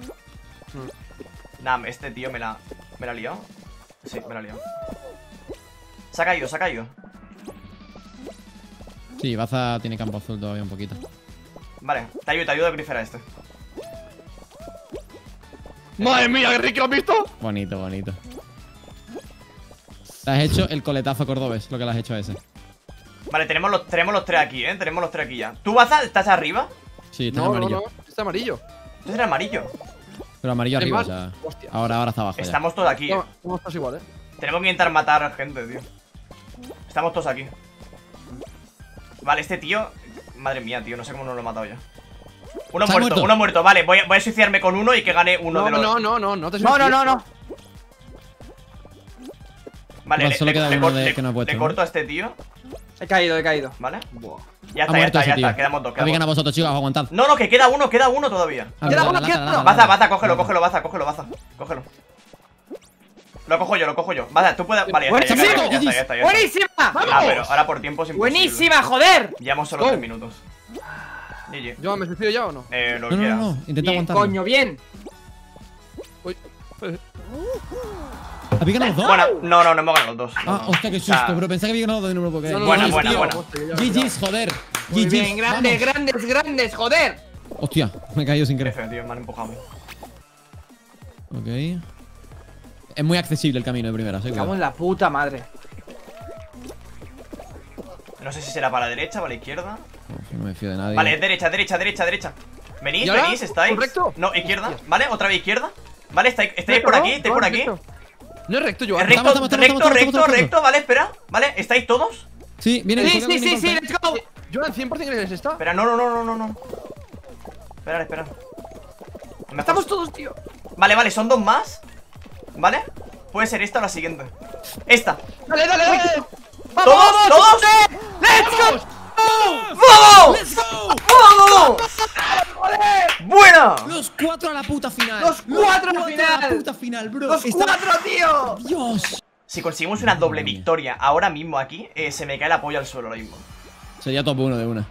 Speaker 3: Mm.
Speaker 1: Nah, este tío me la, me la ha liado. Sí, me la ha liado. Se ha caído, se ha caído.
Speaker 2: Sí, Baza tiene campo azul todavía un poquito.
Speaker 1: Vale, te ayudo, te ayudo a grifar a este.
Speaker 3: Madre mía, qué rico, ¿lo has visto?
Speaker 2: Bonito, bonito. Le has hecho el coletazo cordobés, lo que le has hecho a ese.
Speaker 1: Vale, tenemos los, tenemos los tres aquí, eh. Tenemos los tres aquí ya. ¿Tú, Baza, estás arriba?
Speaker 2: Sí, está
Speaker 3: No, no,
Speaker 2: amarillo.
Speaker 3: no. Está amarillo.
Speaker 1: Tú eres amarillo.
Speaker 2: Pero amarillo arriba, o sea.
Speaker 3: hostia.
Speaker 2: Ahora, ahora está abajo. ya.
Speaker 1: Estamos todos aquí, eh.
Speaker 3: No, Somos todos igual, eh.
Speaker 1: Tenemos que intentar matar gente, tío. Estamos todos aquí. Vale, este tío. Madre mía, tío, no sé cómo no lo he matado ya. Uno muerto,
Speaker 2: muerto.
Speaker 1: uno muerto. Vale, voy a, voy a suicidarme con uno y que gane uno
Speaker 3: No,
Speaker 1: de los.
Speaker 3: no, no, no, no te
Speaker 4: No, no, no, no.
Speaker 1: Vale,
Speaker 2: No,
Speaker 1: le,
Speaker 2: solo
Speaker 1: le-
Speaker 2: queda
Speaker 1: le
Speaker 2: de que no ha puesto,
Speaker 1: le
Speaker 2: ¿no?
Speaker 1: corto a este tío.
Speaker 4: He caído, he caído.
Speaker 1: ¿Vale?
Speaker 3: Buah.
Speaker 1: Ya
Speaker 2: Ha
Speaker 1: está, ya está, ya
Speaker 2: tío.
Speaker 1: está. Quedamos dos,
Speaker 2: Habéis
Speaker 1: quedamos
Speaker 2: ganado vosotros, chicos, aguantad.
Speaker 1: No, no, que queda uno, queda uno todavía.
Speaker 2: Ah,
Speaker 4: Queda uno, queda uno.
Speaker 1: Baza. Baza, cógelo, cógelo, Baza, cógelo, Baza. Cógelo. Lo cojo yo, lo cojo yo. Baza, tú puedes. Vale, ya está, ya está, ya está, ya está, ya está, ya está.
Speaker 4: ¡Buenísima!
Speaker 1: Ah, pero ahora por tiempo es imposible.
Speaker 4: ¡Buenísima, joder!
Speaker 1: Llevamos solo
Speaker 3: Go.
Speaker 1: tres minutos. GG.
Speaker 3: Yo, ¿me suicido ya o no?
Speaker 1: Eh, lo
Speaker 2: No. Intenta
Speaker 4: Bien,
Speaker 2: aguantarlo.
Speaker 4: coño, bien.
Speaker 3: Uy.
Speaker 2: ¿Habéis ganado los dos?
Speaker 1: Bueno, no, no, no hemos ganado los dos.
Speaker 2: Ah,
Speaker 1: no.
Speaker 2: hostia, qué susto, pero pensaba que había ganado dos de nuevo porque.
Speaker 3: No, no,
Speaker 1: Buena,
Speaker 3: no,
Speaker 1: buena,
Speaker 3: tío,
Speaker 1: buena.
Speaker 3: ya,
Speaker 2: GG's, joder.
Speaker 4: Muy
Speaker 2: GG's.
Speaker 4: bien, grandes,
Speaker 2: vamos.
Speaker 4: grandes, grandes, joder.
Speaker 2: Hostia, me he caído sin querer.
Speaker 1: Tío, me han empujado.
Speaker 2: Ok. Es muy accesible el camino de primera.
Speaker 4: Me cago en la puta madre.
Speaker 1: No sé si será para la derecha o para la izquierda.
Speaker 2: No me fío de nadie.
Speaker 1: Vale, es derecha, derecha, derecha, derecha. ¿Venís, venís, estáis?
Speaker 3: ¿Correcto?
Speaker 1: No, izquierda. ¿vale? Otra vez izquierda. Vale, estáis, estáis por
Speaker 3: ¿no?
Speaker 1: aquí, estáis
Speaker 3: No,
Speaker 1: por
Speaker 3: es
Speaker 1: aquí.
Speaker 3: recto. No es recto, yo.
Speaker 1: Es recto,
Speaker 2: Estamos, estamos,
Speaker 1: recto,
Speaker 2: estamos,
Speaker 1: recto, recto, vale, espera. Vale, ¿estáis todos?
Speaker 2: Sí, viene
Speaker 4: Sí, sí, sí, sí, let's go.
Speaker 3: Joan, 100% que eres esta.
Speaker 1: Espera, no, no, no, no, no, no. Esperar, esperar.
Speaker 4: Estamos todos, tío.
Speaker 1: Vale, vale, son dos más. ¿Vale? Puede ser esta o la siguiente. Esta.
Speaker 3: Dale, dale, dale.
Speaker 1: ¿Todos? ¿Todos?
Speaker 4: ¡Let's go!
Speaker 1: ¡Vamos!
Speaker 2: ¡Let's go!
Speaker 1: ¡Vamos! ¡Buena!
Speaker 2: Los cuatro a la puta final.
Speaker 4: Los cuatro a la
Speaker 2: a la
Speaker 4: final.
Speaker 2: puta final, bro.
Speaker 4: ¡Los
Speaker 2: Está-
Speaker 4: cuatro, tío!
Speaker 2: Dios.
Speaker 1: Si conseguimos una doble victoria ahora mismo aquí, eh, se me cae la polla al suelo ahora mismo.
Speaker 2: Sería top 1 de una.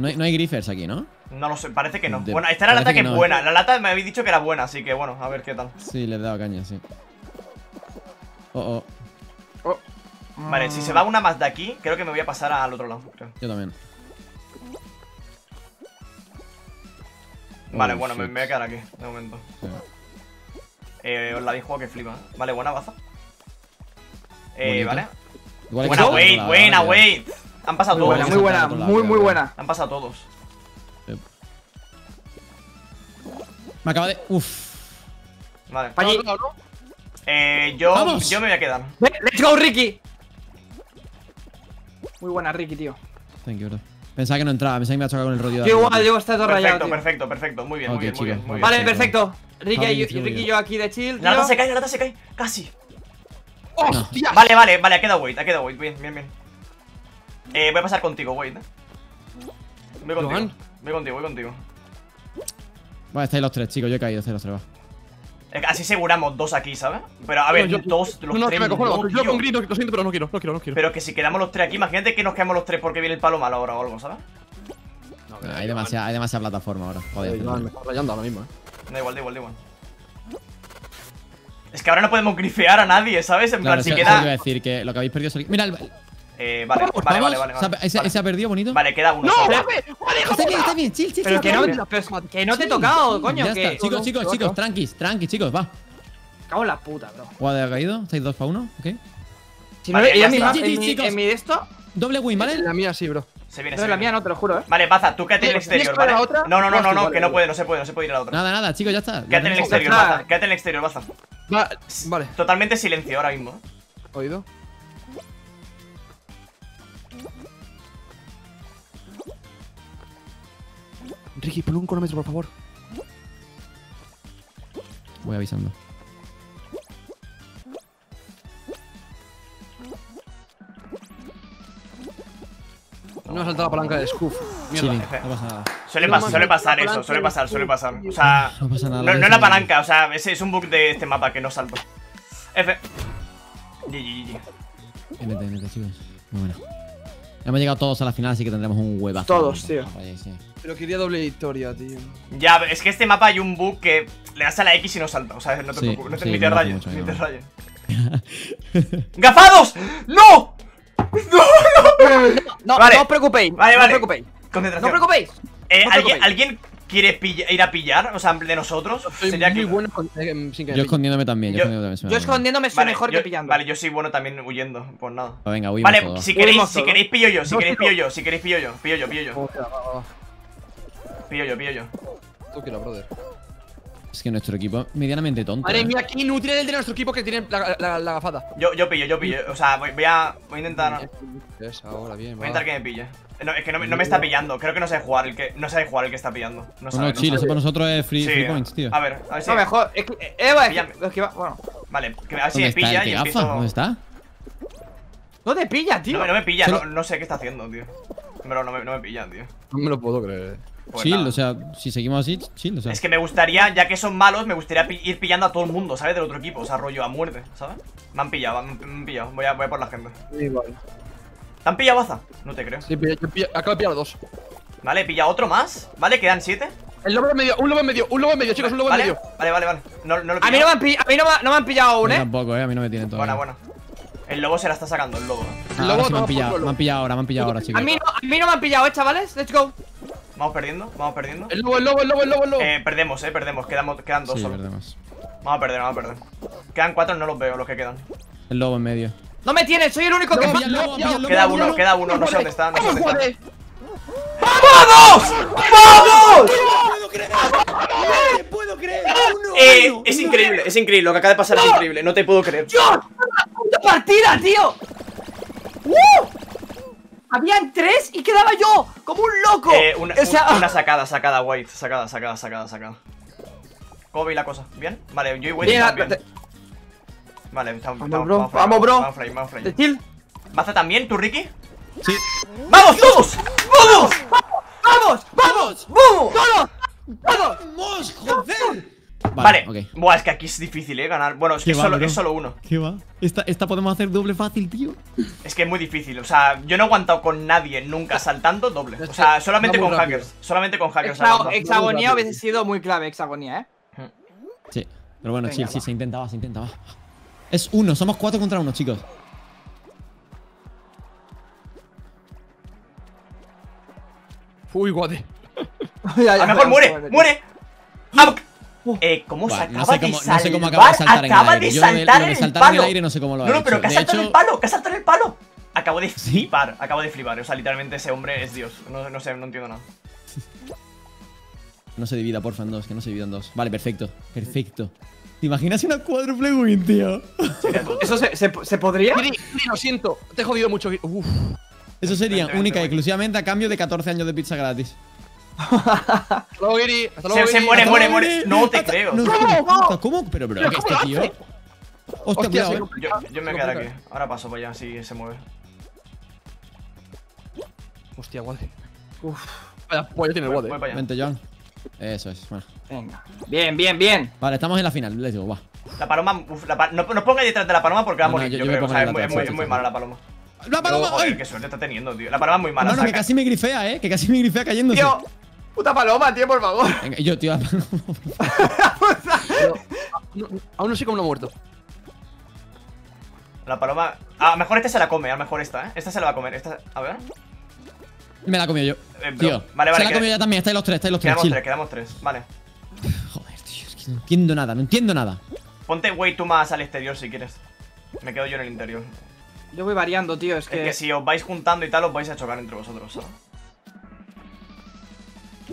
Speaker 2: No hay, no hay griffers aquí, ¿no?
Speaker 1: No lo sé, parece que no.
Speaker 2: De-
Speaker 1: bueno, esta era la lata que
Speaker 2: que
Speaker 1: es
Speaker 2: no,
Speaker 1: buena.
Speaker 2: eh.
Speaker 1: La lata me habéis dicho que era buena, así que bueno, a ver qué tal.
Speaker 2: Sí, le he dado caña, sí. Oh, oh.
Speaker 1: Vale, si se va una más de aquí, creo que me voy a pasar al otro lado. creo.
Speaker 2: Yo también.
Speaker 1: Vale,
Speaker 2: Oh,
Speaker 1: bueno, me, me voy a quedar aquí, de momento.
Speaker 2: Sí.
Speaker 1: Eh, os la habéis jugado que flipa. ¿eh? Vale, buena baza. Eh,
Speaker 2: Bonito.
Speaker 1: vale.
Speaker 2: Igual que
Speaker 1: Buena wait, buena wait. Han pasado
Speaker 4: Muy buena,
Speaker 1: todos.
Speaker 4: muy buena, muy,
Speaker 2: ya,
Speaker 4: muy
Speaker 2: ya.
Speaker 4: buena.
Speaker 1: Han pasado todos.
Speaker 2: Me acaba de. Uff.
Speaker 1: Vale.
Speaker 4: Allí.
Speaker 3: No, no, no.
Speaker 1: Eh, yo,
Speaker 2: ¡Vamos!
Speaker 1: yo me voy a quedar.
Speaker 4: ¡Let's go, Ricky! Muy buena, Ricky, tío.
Speaker 2: Thank you, bro. Pensaba que no entraba, pensaba que me iba a chocar con el rodillo. de
Speaker 4: Yo igual, yo está todo rayado,
Speaker 1: Perfecto,
Speaker 4: tío.
Speaker 1: perfecto, perfecto. Muy bien, muy bien, muy bien. Muy
Speaker 2: muy
Speaker 1: bien.
Speaker 4: Vale, perfecto. Ricky, y-
Speaker 2: tío,
Speaker 4: Ricky y yo aquí de chill,
Speaker 1: La lata se cae, la lata se cae. Casi.
Speaker 3: ¡Hostia!
Speaker 1: Vale, vale, vale, ha quedado wait, ha quedado wait. Bien, bien, bien. Eh, voy a pasar contigo, wait. eh. Voy contigo. Voy contigo, voy contigo.
Speaker 2: Vale, estáis los tres, chicos. Yo he caído, estáis los tres, va.
Speaker 1: Eh, Así aseguramos dos aquí, ¿sabes? Pero a ver,
Speaker 3: No, yo-
Speaker 1: dos, los
Speaker 3: No, no,
Speaker 1: tres.
Speaker 3: que me cojono.
Speaker 1: no,
Speaker 3: Yo con Gris, no- lo siento, pero no quiero, no quiero, no quiero.
Speaker 1: Pero que si quedamos los tres aquí, imagínate que nos quedamos los tres porque viene el palo malo ahora o algo, ¿sabes?
Speaker 3: No,
Speaker 2: Nah, hay, demasiada, hay demasiada plataforma ahora. Joder,
Speaker 3: Joan, me está rayando ahora mismo, eh.
Speaker 1: Da igual, da igual, da igual. Es que ahora no podemos grifear a nadie, ¿sabes? En
Speaker 2: Claro,
Speaker 1: plan, si
Speaker 2: eso iba a
Speaker 1: queda.
Speaker 2: decir que lo que habéis perdido es el- Mira, el...
Speaker 1: Eh, vale,
Speaker 2: Vamos,
Speaker 1: vale, vale,
Speaker 2: vamos.
Speaker 1: vale.
Speaker 2: ¿Se ha-
Speaker 1: Vale, vale.
Speaker 2: perdido bonito?
Speaker 1: Vale, queda uno.
Speaker 3: ¡No!
Speaker 1: solo.
Speaker 3: ¡Jefe! ¡Joder, hijo
Speaker 2: Está bien, está bien, chill, chill,
Speaker 4: Pero
Speaker 2: chill,
Speaker 4: que no, que no te he tocado, coño.
Speaker 2: Ya
Speaker 4: que...
Speaker 2: está, chicos, chicos, chicos, tranquis, tranquis, chicos, va.
Speaker 4: Cago en la puta, bro.
Speaker 2: Guardia ha caído, estáis dos para uno, ok.
Speaker 4: Si
Speaker 1: Vale,
Speaker 4: no,
Speaker 1: ya
Speaker 4: en mi, en mi-
Speaker 2: chicos.
Speaker 4: en mi de esto,
Speaker 2: Doble win, ¿vale?
Speaker 3: La mía sí, bro.
Speaker 1: Se viene,
Speaker 4: no
Speaker 1: se
Speaker 4: es la mía, no te lo juro, eh.
Speaker 1: Vale, Baza, tú quédate en el
Speaker 3: ¿Tienes
Speaker 1: exterior, ¿vale?
Speaker 3: la otra?
Speaker 1: No, no, no, no, no,
Speaker 3: vale,
Speaker 1: que no
Speaker 3: vale.
Speaker 1: puede, no se puede, no se puede ir a la otra.
Speaker 2: Nada, nada, chicos, ya está.
Speaker 1: Quédate en el exterior. Baza. Quédate en el exterior, Baza.
Speaker 3: Va, vale,
Speaker 1: Totalmente silencio ahora mismo.
Speaker 3: oído. Ricky, pon un cronómetro, por favor.
Speaker 2: Voy avisando.
Speaker 3: No ha saltado la palanca de Scoof. Mierda.
Speaker 2: Chilling, no pasa nada.
Speaker 1: Suele, pas- pasar eso, suele pasar, suele pasar. O sea,
Speaker 2: No pasa nada.
Speaker 1: no, es la palanca, o sea, ese es un bug de este mapa que no salto. F. GG, GG.
Speaker 2: Chicos. Muy bueno. Hemos llegado todos a la final, así que tendremos un huevazo.
Speaker 4: Todos, tío.
Speaker 2: Oye, sí.
Speaker 3: Pero quería doble victoria, tío.
Speaker 1: Ya, es que este mapa hay un bug que le das a la X y no salta. O sea, no te
Speaker 2: Sí,
Speaker 1: preocupes, no te,
Speaker 2: sí,
Speaker 1: ni te rayes, ni
Speaker 2: no.
Speaker 1: te rayes. (laughs) ¡Gafados! (laughs) ¡No!
Speaker 4: No,
Speaker 1: Vale.
Speaker 4: no os preocupéis.
Speaker 1: Vale,
Speaker 4: no
Speaker 1: vale.
Speaker 4: os preocupéis. No os preocupéis.
Speaker 1: Eh,
Speaker 4: no os
Speaker 1: ¿alguien,
Speaker 4: preocupéis.
Speaker 1: ¿Alguien quiere pilla- ir a pillar? O sea, de nosotros.
Speaker 3: Soy
Speaker 1: Sería
Speaker 3: muy
Speaker 1: que.
Speaker 3: bueno con, eh, sin que
Speaker 2: Yo escondiéndome también. Yo,
Speaker 1: Yo-
Speaker 2: escondiéndome también.
Speaker 4: Yo escondiéndome soy
Speaker 1: Vale,
Speaker 4: mejor
Speaker 1: yo,
Speaker 4: que pillando.
Speaker 1: Vale, yo soy bueno también huyendo. Pues nada.
Speaker 2: Pues venga, huimos
Speaker 1: Vale,
Speaker 2: todos.
Speaker 1: si queréis,
Speaker 4: Huimos
Speaker 1: si queréis pillo yo, si queréis pillo yo, si queréis pillo yo, pillo yo, pillo yo, pillo yo, pillo yo.
Speaker 3: Tú quiero, brother.
Speaker 2: Es que nuestro equipo es medianamente tonto.
Speaker 3: Madre
Speaker 2: ¿eh?
Speaker 3: mía, qué inútil es el de nuestro equipo que tiene la, la, la gafada.
Speaker 1: Yo, yo pillo, yo pillo. O sea, voy, voy a, voy a intentar.
Speaker 3: Es ahora, bien.
Speaker 1: Voy a intentar que me pille. No, es que no, me- no me está pillando. Creo que no sabe jugar el que. No sabe jugar el que está pillando. No sabe.
Speaker 2: no, eso para nosotros es free,
Speaker 1: Sí,
Speaker 2: free points, tío.
Speaker 1: A ver, a ver si.
Speaker 4: No, mejor. Es que, Eva, es que, es que va- Bueno.
Speaker 1: Vale, que a ver si
Speaker 2: ¿Dónde
Speaker 1: me pilla y empiezo.
Speaker 2: gafa? ¿Dónde está?
Speaker 4: No te pilla, tío.
Speaker 1: No, me- no me pilla,
Speaker 2: Solo-
Speaker 1: no, no sé qué está haciendo, tío. Pero no me, no me pillan, tío.
Speaker 3: No me lo puedo creer.
Speaker 1: Pues
Speaker 2: chill,
Speaker 1: nada.
Speaker 2: o sea, si seguimos así, chill, o sea.
Speaker 1: Es que me gustaría, ya que son malos, me gustaría pi- ir pillando a todo el mundo, ¿sabes? Del otro equipo, o sea, rollo a muerte, ¿sabes? Me han pillado, me han, pillado. Voy a, voy a por la gente.
Speaker 3: Igual.
Speaker 1: ¿Te han pillado, Baza? No te creo.
Speaker 3: Sí, pilla- yo pilla- acabo de pillar dos.
Speaker 1: Vale, pilla otro más. Vale, quedan siete.
Speaker 3: El lobo en medio, un lobo en medio, un lobo en medio, chicos, un lobo en medio.
Speaker 1: Vale, vale, vale. No, no lo he
Speaker 4: A mí no me han pillado, a mí no me, no me han pillado aún, eh.
Speaker 2: tampoco, eh, a mí no me tienen todavía.
Speaker 1: Buena, buena. El lobo se la está sacando, el lobo.
Speaker 2: Ah,
Speaker 3: Lobo,
Speaker 2: ahora sí me han pillado, me han pillado ahora, me han pillado ahora, chicos.
Speaker 4: A mí, no, a mí no me han pillado, eh, chavales. Let's go.
Speaker 1: Vamos perdiendo, vamos perdiendo.
Speaker 3: El lobo, el lobo, el lobo, el lobo, el lobo.
Speaker 1: Eh, perdemos, eh, perdemos. Quedamos, quedan dos
Speaker 2: Sí,
Speaker 1: solo.
Speaker 2: perdemos.
Speaker 1: Vamos a perder, vamos a perder. Quedan cuatro, no los veo, los que quedan.
Speaker 2: El lobo en medio.
Speaker 4: ¡No me tienes! ¡Soy el único que
Speaker 2: lobo, lobo,
Speaker 1: Queda uno,
Speaker 2: lobo.
Speaker 1: queda uno, no sé dónde está, no sé dónde está. ¡Vamos! ¡Vamos!
Speaker 2: puedo creer! ¡No te puedo creer!
Speaker 1: Eh, es increíble, es increíble, lo que acaba de pasar es increíble, no te puedo creer.
Speaker 4: ¡Dios! ¡Una puta partida, tío! ¡Uh! Habían tres y quedaba yo como un loco.
Speaker 1: Eh, una,
Speaker 4: O sea,
Speaker 1: un- una (laughs) sacada, sacada, White, sacada, sacada, sacada, sacada. ¿Cómo veis la cosa? ¿Bien? Vale, yo y White
Speaker 4: Bien, te-
Speaker 1: Vale, estamos,
Speaker 4: Vamos, bro,
Speaker 1: vamos
Speaker 4: vamos, bro.
Speaker 1: Vamos vamos frame.
Speaker 4: ¿De chill?
Speaker 1: ¿Baza también, tú, Ricky?
Speaker 2: Sí.
Speaker 1: ¡Vamos todos! ¡Vamos!
Speaker 4: ¡Vamos! ¡Vamos!
Speaker 1: ¡Vamos!
Speaker 4: ¡Todos! ¡Todos!
Speaker 2: ¡Vamos, joder!
Speaker 1: Vale,
Speaker 2: ok.
Speaker 1: Buah, es que aquí es difícil, eh, ganar. Bueno, es que
Speaker 2: va,
Speaker 1: solo, es solo uno.
Speaker 2: ¿Qué va? Esta, esta podemos hacer doble fácil, tío.
Speaker 1: Es que es muy difícil. O sea, yo no he aguantado con nadie nunca saltando doble. O sea, solamente con
Speaker 3: rápido.
Speaker 1: hackers. Solamente con hackers.
Speaker 4: Hexago- hexagonía hubiese sido muy clave, hexagonía, ¿eh?
Speaker 2: Sí. Pero bueno,
Speaker 4: Venga,
Speaker 2: sí,
Speaker 4: va.
Speaker 2: sí, se intentaba, se intentaba. Es uno, somos cuatro contra uno, chicos.
Speaker 3: Uy, guate. (laughs)
Speaker 1: A lo mejor muere, muere. Ah, Eh, ¿cómo
Speaker 2: Buah,
Speaker 1: se acaba
Speaker 2: no, sé
Speaker 1: de
Speaker 2: cómo,
Speaker 1: salvar?
Speaker 2: no sé cómo acaba de saltar en el aire.
Speaker 1: de
Speaker 2: Yo lo de-
Speaker 1: saltar
Speaker 2: lo de
Speaker 1: en el
Speaker 2: saltar en el
Speaker 1: palo.
Speaker 2: aire no sé cómo lo ha
Speaker 1: No, no,
Speaker 2: hecho.
Speaker 1: pero que ha
Speaker 2: De
Speaker 1: saltado en
Speaker 2: hecho-
Speaker 1: el palo, que ha saltado en el palo. Acabo de flipar, acabo de flipar. O sea, literalmente ese hombre es Dios. No, no sé, no entiendo nada.
Speaker 2: No se divida, porfa, en dos, que no se divida en dos. Vale, perfecto. Perfecto. ¿Te imaginas una cuádruple win, tío?
Speaker 4: ¿Eso se, se, se podría?
Speaker 3: Giri, lo siento. Te he jodido mucho. Uf.
Speaker 2: Eso sería única y exclusivamente a cambio de 14 años de pizza gratis.
Speaker 3: Hasta luego, Giri. Hasta luego,
Speaker 1: Se, se muere, muere, muere. No te creo.
Speaker 2: No,
Speaker 4: ¿Cómo? ¿Cómo?
Speaker 2: Pero, bro,
Speaker 3: ¿Pero
Speaker 2: que
Speaker 3: cómo
Speaker 2: este tío. Hostia,
Speaker 3: Hostia,
Speaker 2: cuidado, eh.
Speaker 1: Yo, yo me aquí. Ahora paso para allá, si se mueve.
Speaker 3: Hostia, guate.
Speaker 4: Uf,
Speaker 3: Vaya, pues ya tiene el guate.
Speaker 1: allá.
Speaker 2: Vente, Joan. Eso es, bueno.
Speaker 4: venga. Bien, bien, bien.
Speaker 2: Vale, estamos en la final. Let's go, va.
Speaker 1: La paloma, uf, la pa- no, no pongáis detrás de la paloma porque va a
Speaker 2: No, no,
Speaker 1: morir.
Speaker 2: yo-
Speaker 1: creo.
Speaker 2: En
Speaker 1: es muy, muy, mala la paloma.
Speaker 2: ¡La paloma!
Speaker 1: Joder,
Speaker 2: ¡Ay!
Speaker 1: qué suerte está teniendo, tío. La paloma es muy mala.
Speaker 2: Hermano, que
Speaker 1: saca.
Speaker 2: casi me grifea, eh. Que casi me grifea cayéndose.
Speaker 4: Tío, puta paloma, tío, por favor.
Speaker 2: Venga, y yo, tío. la paloma.
Speaker 3: Pero, no- aún no sé cómo lo ha muerto.
Speaker 1: La paloma. A lo mejor esta se la come, a lo mejor esta, ¿eh? Esta se la va a comer. Esta... A ver.
Speaker 2: me la he comido yo.
Speaker 1: Eh.
Speaker 2: Tío.
Speaker 1: Vale, vale,
Speaker 2: Se la he comido ya también. Estáis los tres, estáis los tres.
Speaker 1: Quedamos
Speaker 2: chill.
Speaker 1: tres, quedamos tres. Vale.
Speaker 2: Joder, tío. Es que no entiendo nada, no entiendo nada.
Speaker 1: Ponte way tú más al exterior si quieres. Me quedo yo en el interior.
Speaker 4: Yo voy variando, tío, es
Speaker 1: Es
Speaker 4: que...
Speaker 1: que si os vais juntando y tal, os vais a chocar entre vosotros, ¿sabes?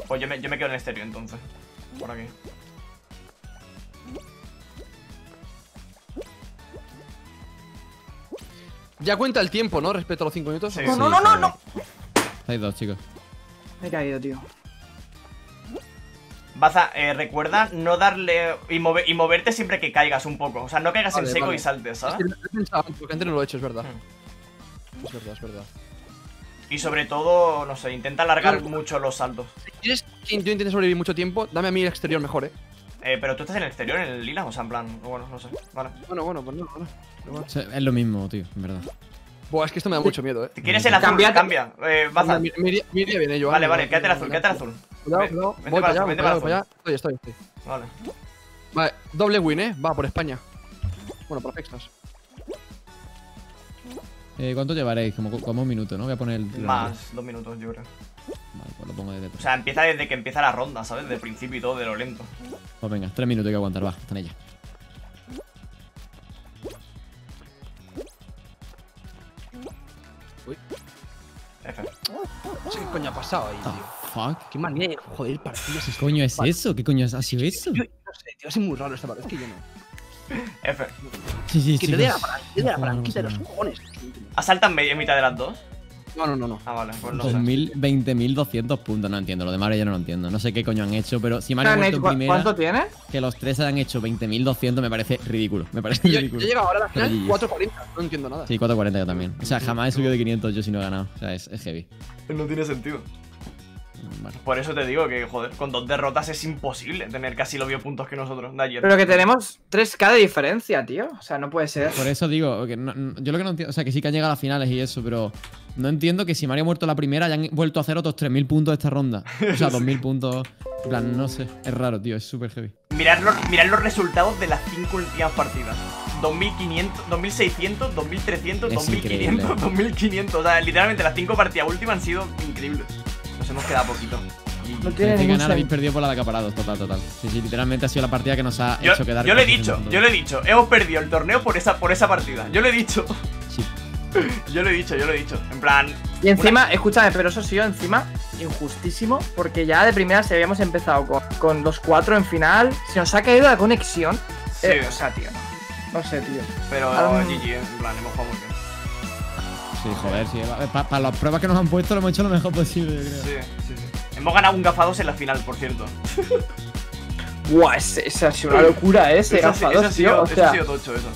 Speaker 1: Pues yo me, yo me quedo en el exterior entonces. Por aquí.
Speaker 3: Ya cuenta el tiempo, ¿no? Respecto a los 5 minutos.
Speaker 1: Sí.
Speaker 4: No, no, no, no, no.
Speaker 2: Estáis dos, chicos.
Speaker 4: Me he caído, tío.
Speaker 1: Baza, eh, recuerda no darle. Y, move- y moverte siempre que caigas un poco. O sea, no caigas
Speaker 3: Vale,
Speaker 1: en seco
Speaker 3: vale.
Speaker 1: y saltes,
Speaker 3: Es
Speaker 1: ¿sabes?
Speaker 3: que he pensado, porque antes no lo he hecho, es verdad.
Speaker 1: Hmm.
Speaker 3: Es verdad, es verdad.
Speaker 1: Y sobre todo, no sé, intenta alargar
Speaker 3: Claro.
Speaker 1: mucho los saltos.
Speaker 3: Si quieres que yo intente sobrevivir mucho tiempo, dame a mí el exterior mejor, ¿eh?
Speaker 1: Eh, pero tú estás en el exterior, en el lila, o sea, en plan. Bueno, no sé. Vale.
Speaker 3: Bueno, bueno, pues no, no. no. Igual.
Speaker 2: O sea, es lo mismo, tío, en verdad.
Speaker 3: Buah, es que esto me da mucho miedo, ¿eh?
Speaker 1: Si quieres el azul,
Speaker 4: Cámbiate.
Speaker 1: cambia. Eh, Baza.
Speaker 3: Me, me iría- me iría bien, eh.
Speaker 1: Vale, vale, quédate el azul, quédate el azul.
Speaker 3: Cuidado, cuidado.
Speaker 1: vete
Speaker 3: Voy
Speaker 1: para
Speaker 3: allá,
Speaker 1: azul,
Speaker 3: voy
Speaker 1: vete
Speaker 3: para allá,
Speaker 1: para
Speaker 3: allá. Estoy, estoy, estoy.
Speaker 1: Vale.
Speaker 3: Vale, doble win, ¿eh? Va, por España. Bueno, por Texas.
Speaker 2: Eh, ¿Cuánto llevaréis? Como, como un minuto, ¿no? Voy a poner el.
Speaker 1: Más dos minutos, yo creo.
Speaker 2: Vale, pues lo pongo desde
Speaker 1: O sea, empieza desde que empieza la ronda, ¿sabes? Desde el principio y todo, de lo lento.
Speaker 2: Pues venga, tres minutos hay que aguantar, va, están ella.
Speaker 1: F.
Speaker 3: No sé qué coño ha pasado ahí, tío.
Speaker 2: fuck?
Speaker 3: Qué manera de joder partidas.
Speaker 2: ¿Qué coño es eso? ¿Qué coño ha sido eso?
Speaker 3: Yo no sé, tío, es muy raro esta parte. Es que yo no.
Speaker 1: F.
Speaker 2: Sí, sí,
Speaker 3: Que
Speaker 2: sí.
Speaker 3: te dé la palanquita de los cojones.
Speaker 1: ¿Asaltan en mitad de las dos?
Speaker 3: No, no, no, no.
Speaker 1: Ah, vale, pues no sé.
Speaker 2: 2000, 20.200 puntos, no entiendo. Lo de Mario yo no lo entiendo. No sé qué coño han hecho, pero si Mario ha
Speaker 4: ¿Han
Speaker 2: muerto
Speaker 4: hecho-
Speaker 2: en primera,
Speaker 4: ¿Cuánto tiene?
Speaker 2: que los tres hayan hecho 20.200 me parece ridículo. Me parece
Speaker 3: Yo, yo
Speaker 2: ridículo.
Speaker 3: he llegado ahora a la final
Speaker 2: GG.
Speaker 3: 4.40. No entiendo nada.
Speaker 2: Sí, 440 yo también. O sea, jamás he subido de 500 yo si no he ganado. O sea, es, es heavy.
Speaker 1: No tiene sentido.
Speaker 2: Vale.
Speaker 1: Por eso te digo que, joder, con dos derrotas es imposible tener casi los mismos puntos que nosotros de ayer.
Speaker 4: Pero que tenemos 3k de diferencia, tío. O sea, no puede ser.
Speaker 2: Por eso digo, que no- no- yo lo que no entiendo, o sea, que sí que han llegado a las finales y eso, pero no entiendo que si Mario ha muerto la primera hayan vuelto a hacer otros 3.000 puntos esta ronda. O sea, 2.000 puntos. En plan, no sé, es raro, tío, es súper heavy.
Speaker 1: Mirad los, mirad los resultados de las cinco últimas partidas. 2500, 2600, 2300,
Speaker 2: Es
Speaker 1: 2500,
Speaker 2: increíble.
Speaker 1: 2500. O sea, literalmente las cinco partidas últimas han sido increíbles. Nos hemos quedado poquito.
Speaker 4: No tiene
Speaker 2: que nada, habéis perdido por la de acaparados, total, total. Sí, sí, literalmente ha sido la partida que nos ha
Speaker 1: Yo,
Speaker 2: hecho quedar.
Speaker 1: yo lo he dicho,
Speaker 2: 100%.
Speaker 1: yo lo he dicho. Hemos perdido el torneo por esa, por esa partida. Yo lo he dicho.
Speaker 2: Sí. (laughs)
Speaker 1: Yo lo he dicho, yo lo he dicho. En plan.
Speaker 4: Y encima, escúchame, pero eso ha sido encima injustísimo, porque ya de primera si habíamos empezado con, con los cuatro en final, se nos ha caído la conexión.
Speaker 1: Sí.
Speaker 4: Eh, o sea, tío, no. Sé, tío.
Speaker 1: Pero GG, en plan, hemos jugado muy bien.
Speaker 2: Sí, joder, sí. Para las pruebas que nos han puesto lo hemos hecho lo mejor posible, yo creo.
Speaker 1: Sí, sí, sí. Hemos ganado un gafados en la final, por cierto.
Speaker 4: Buah, ese ha sido una locura, eh, ese
Speaker 1: Eso ha-
Speaker 4: gafados,
Speaker 1: sido,
Speaker 4: tío. O
Speaker 1: eso
Speaker 4: sea,
Speaker 1: ha sido tocho, eso.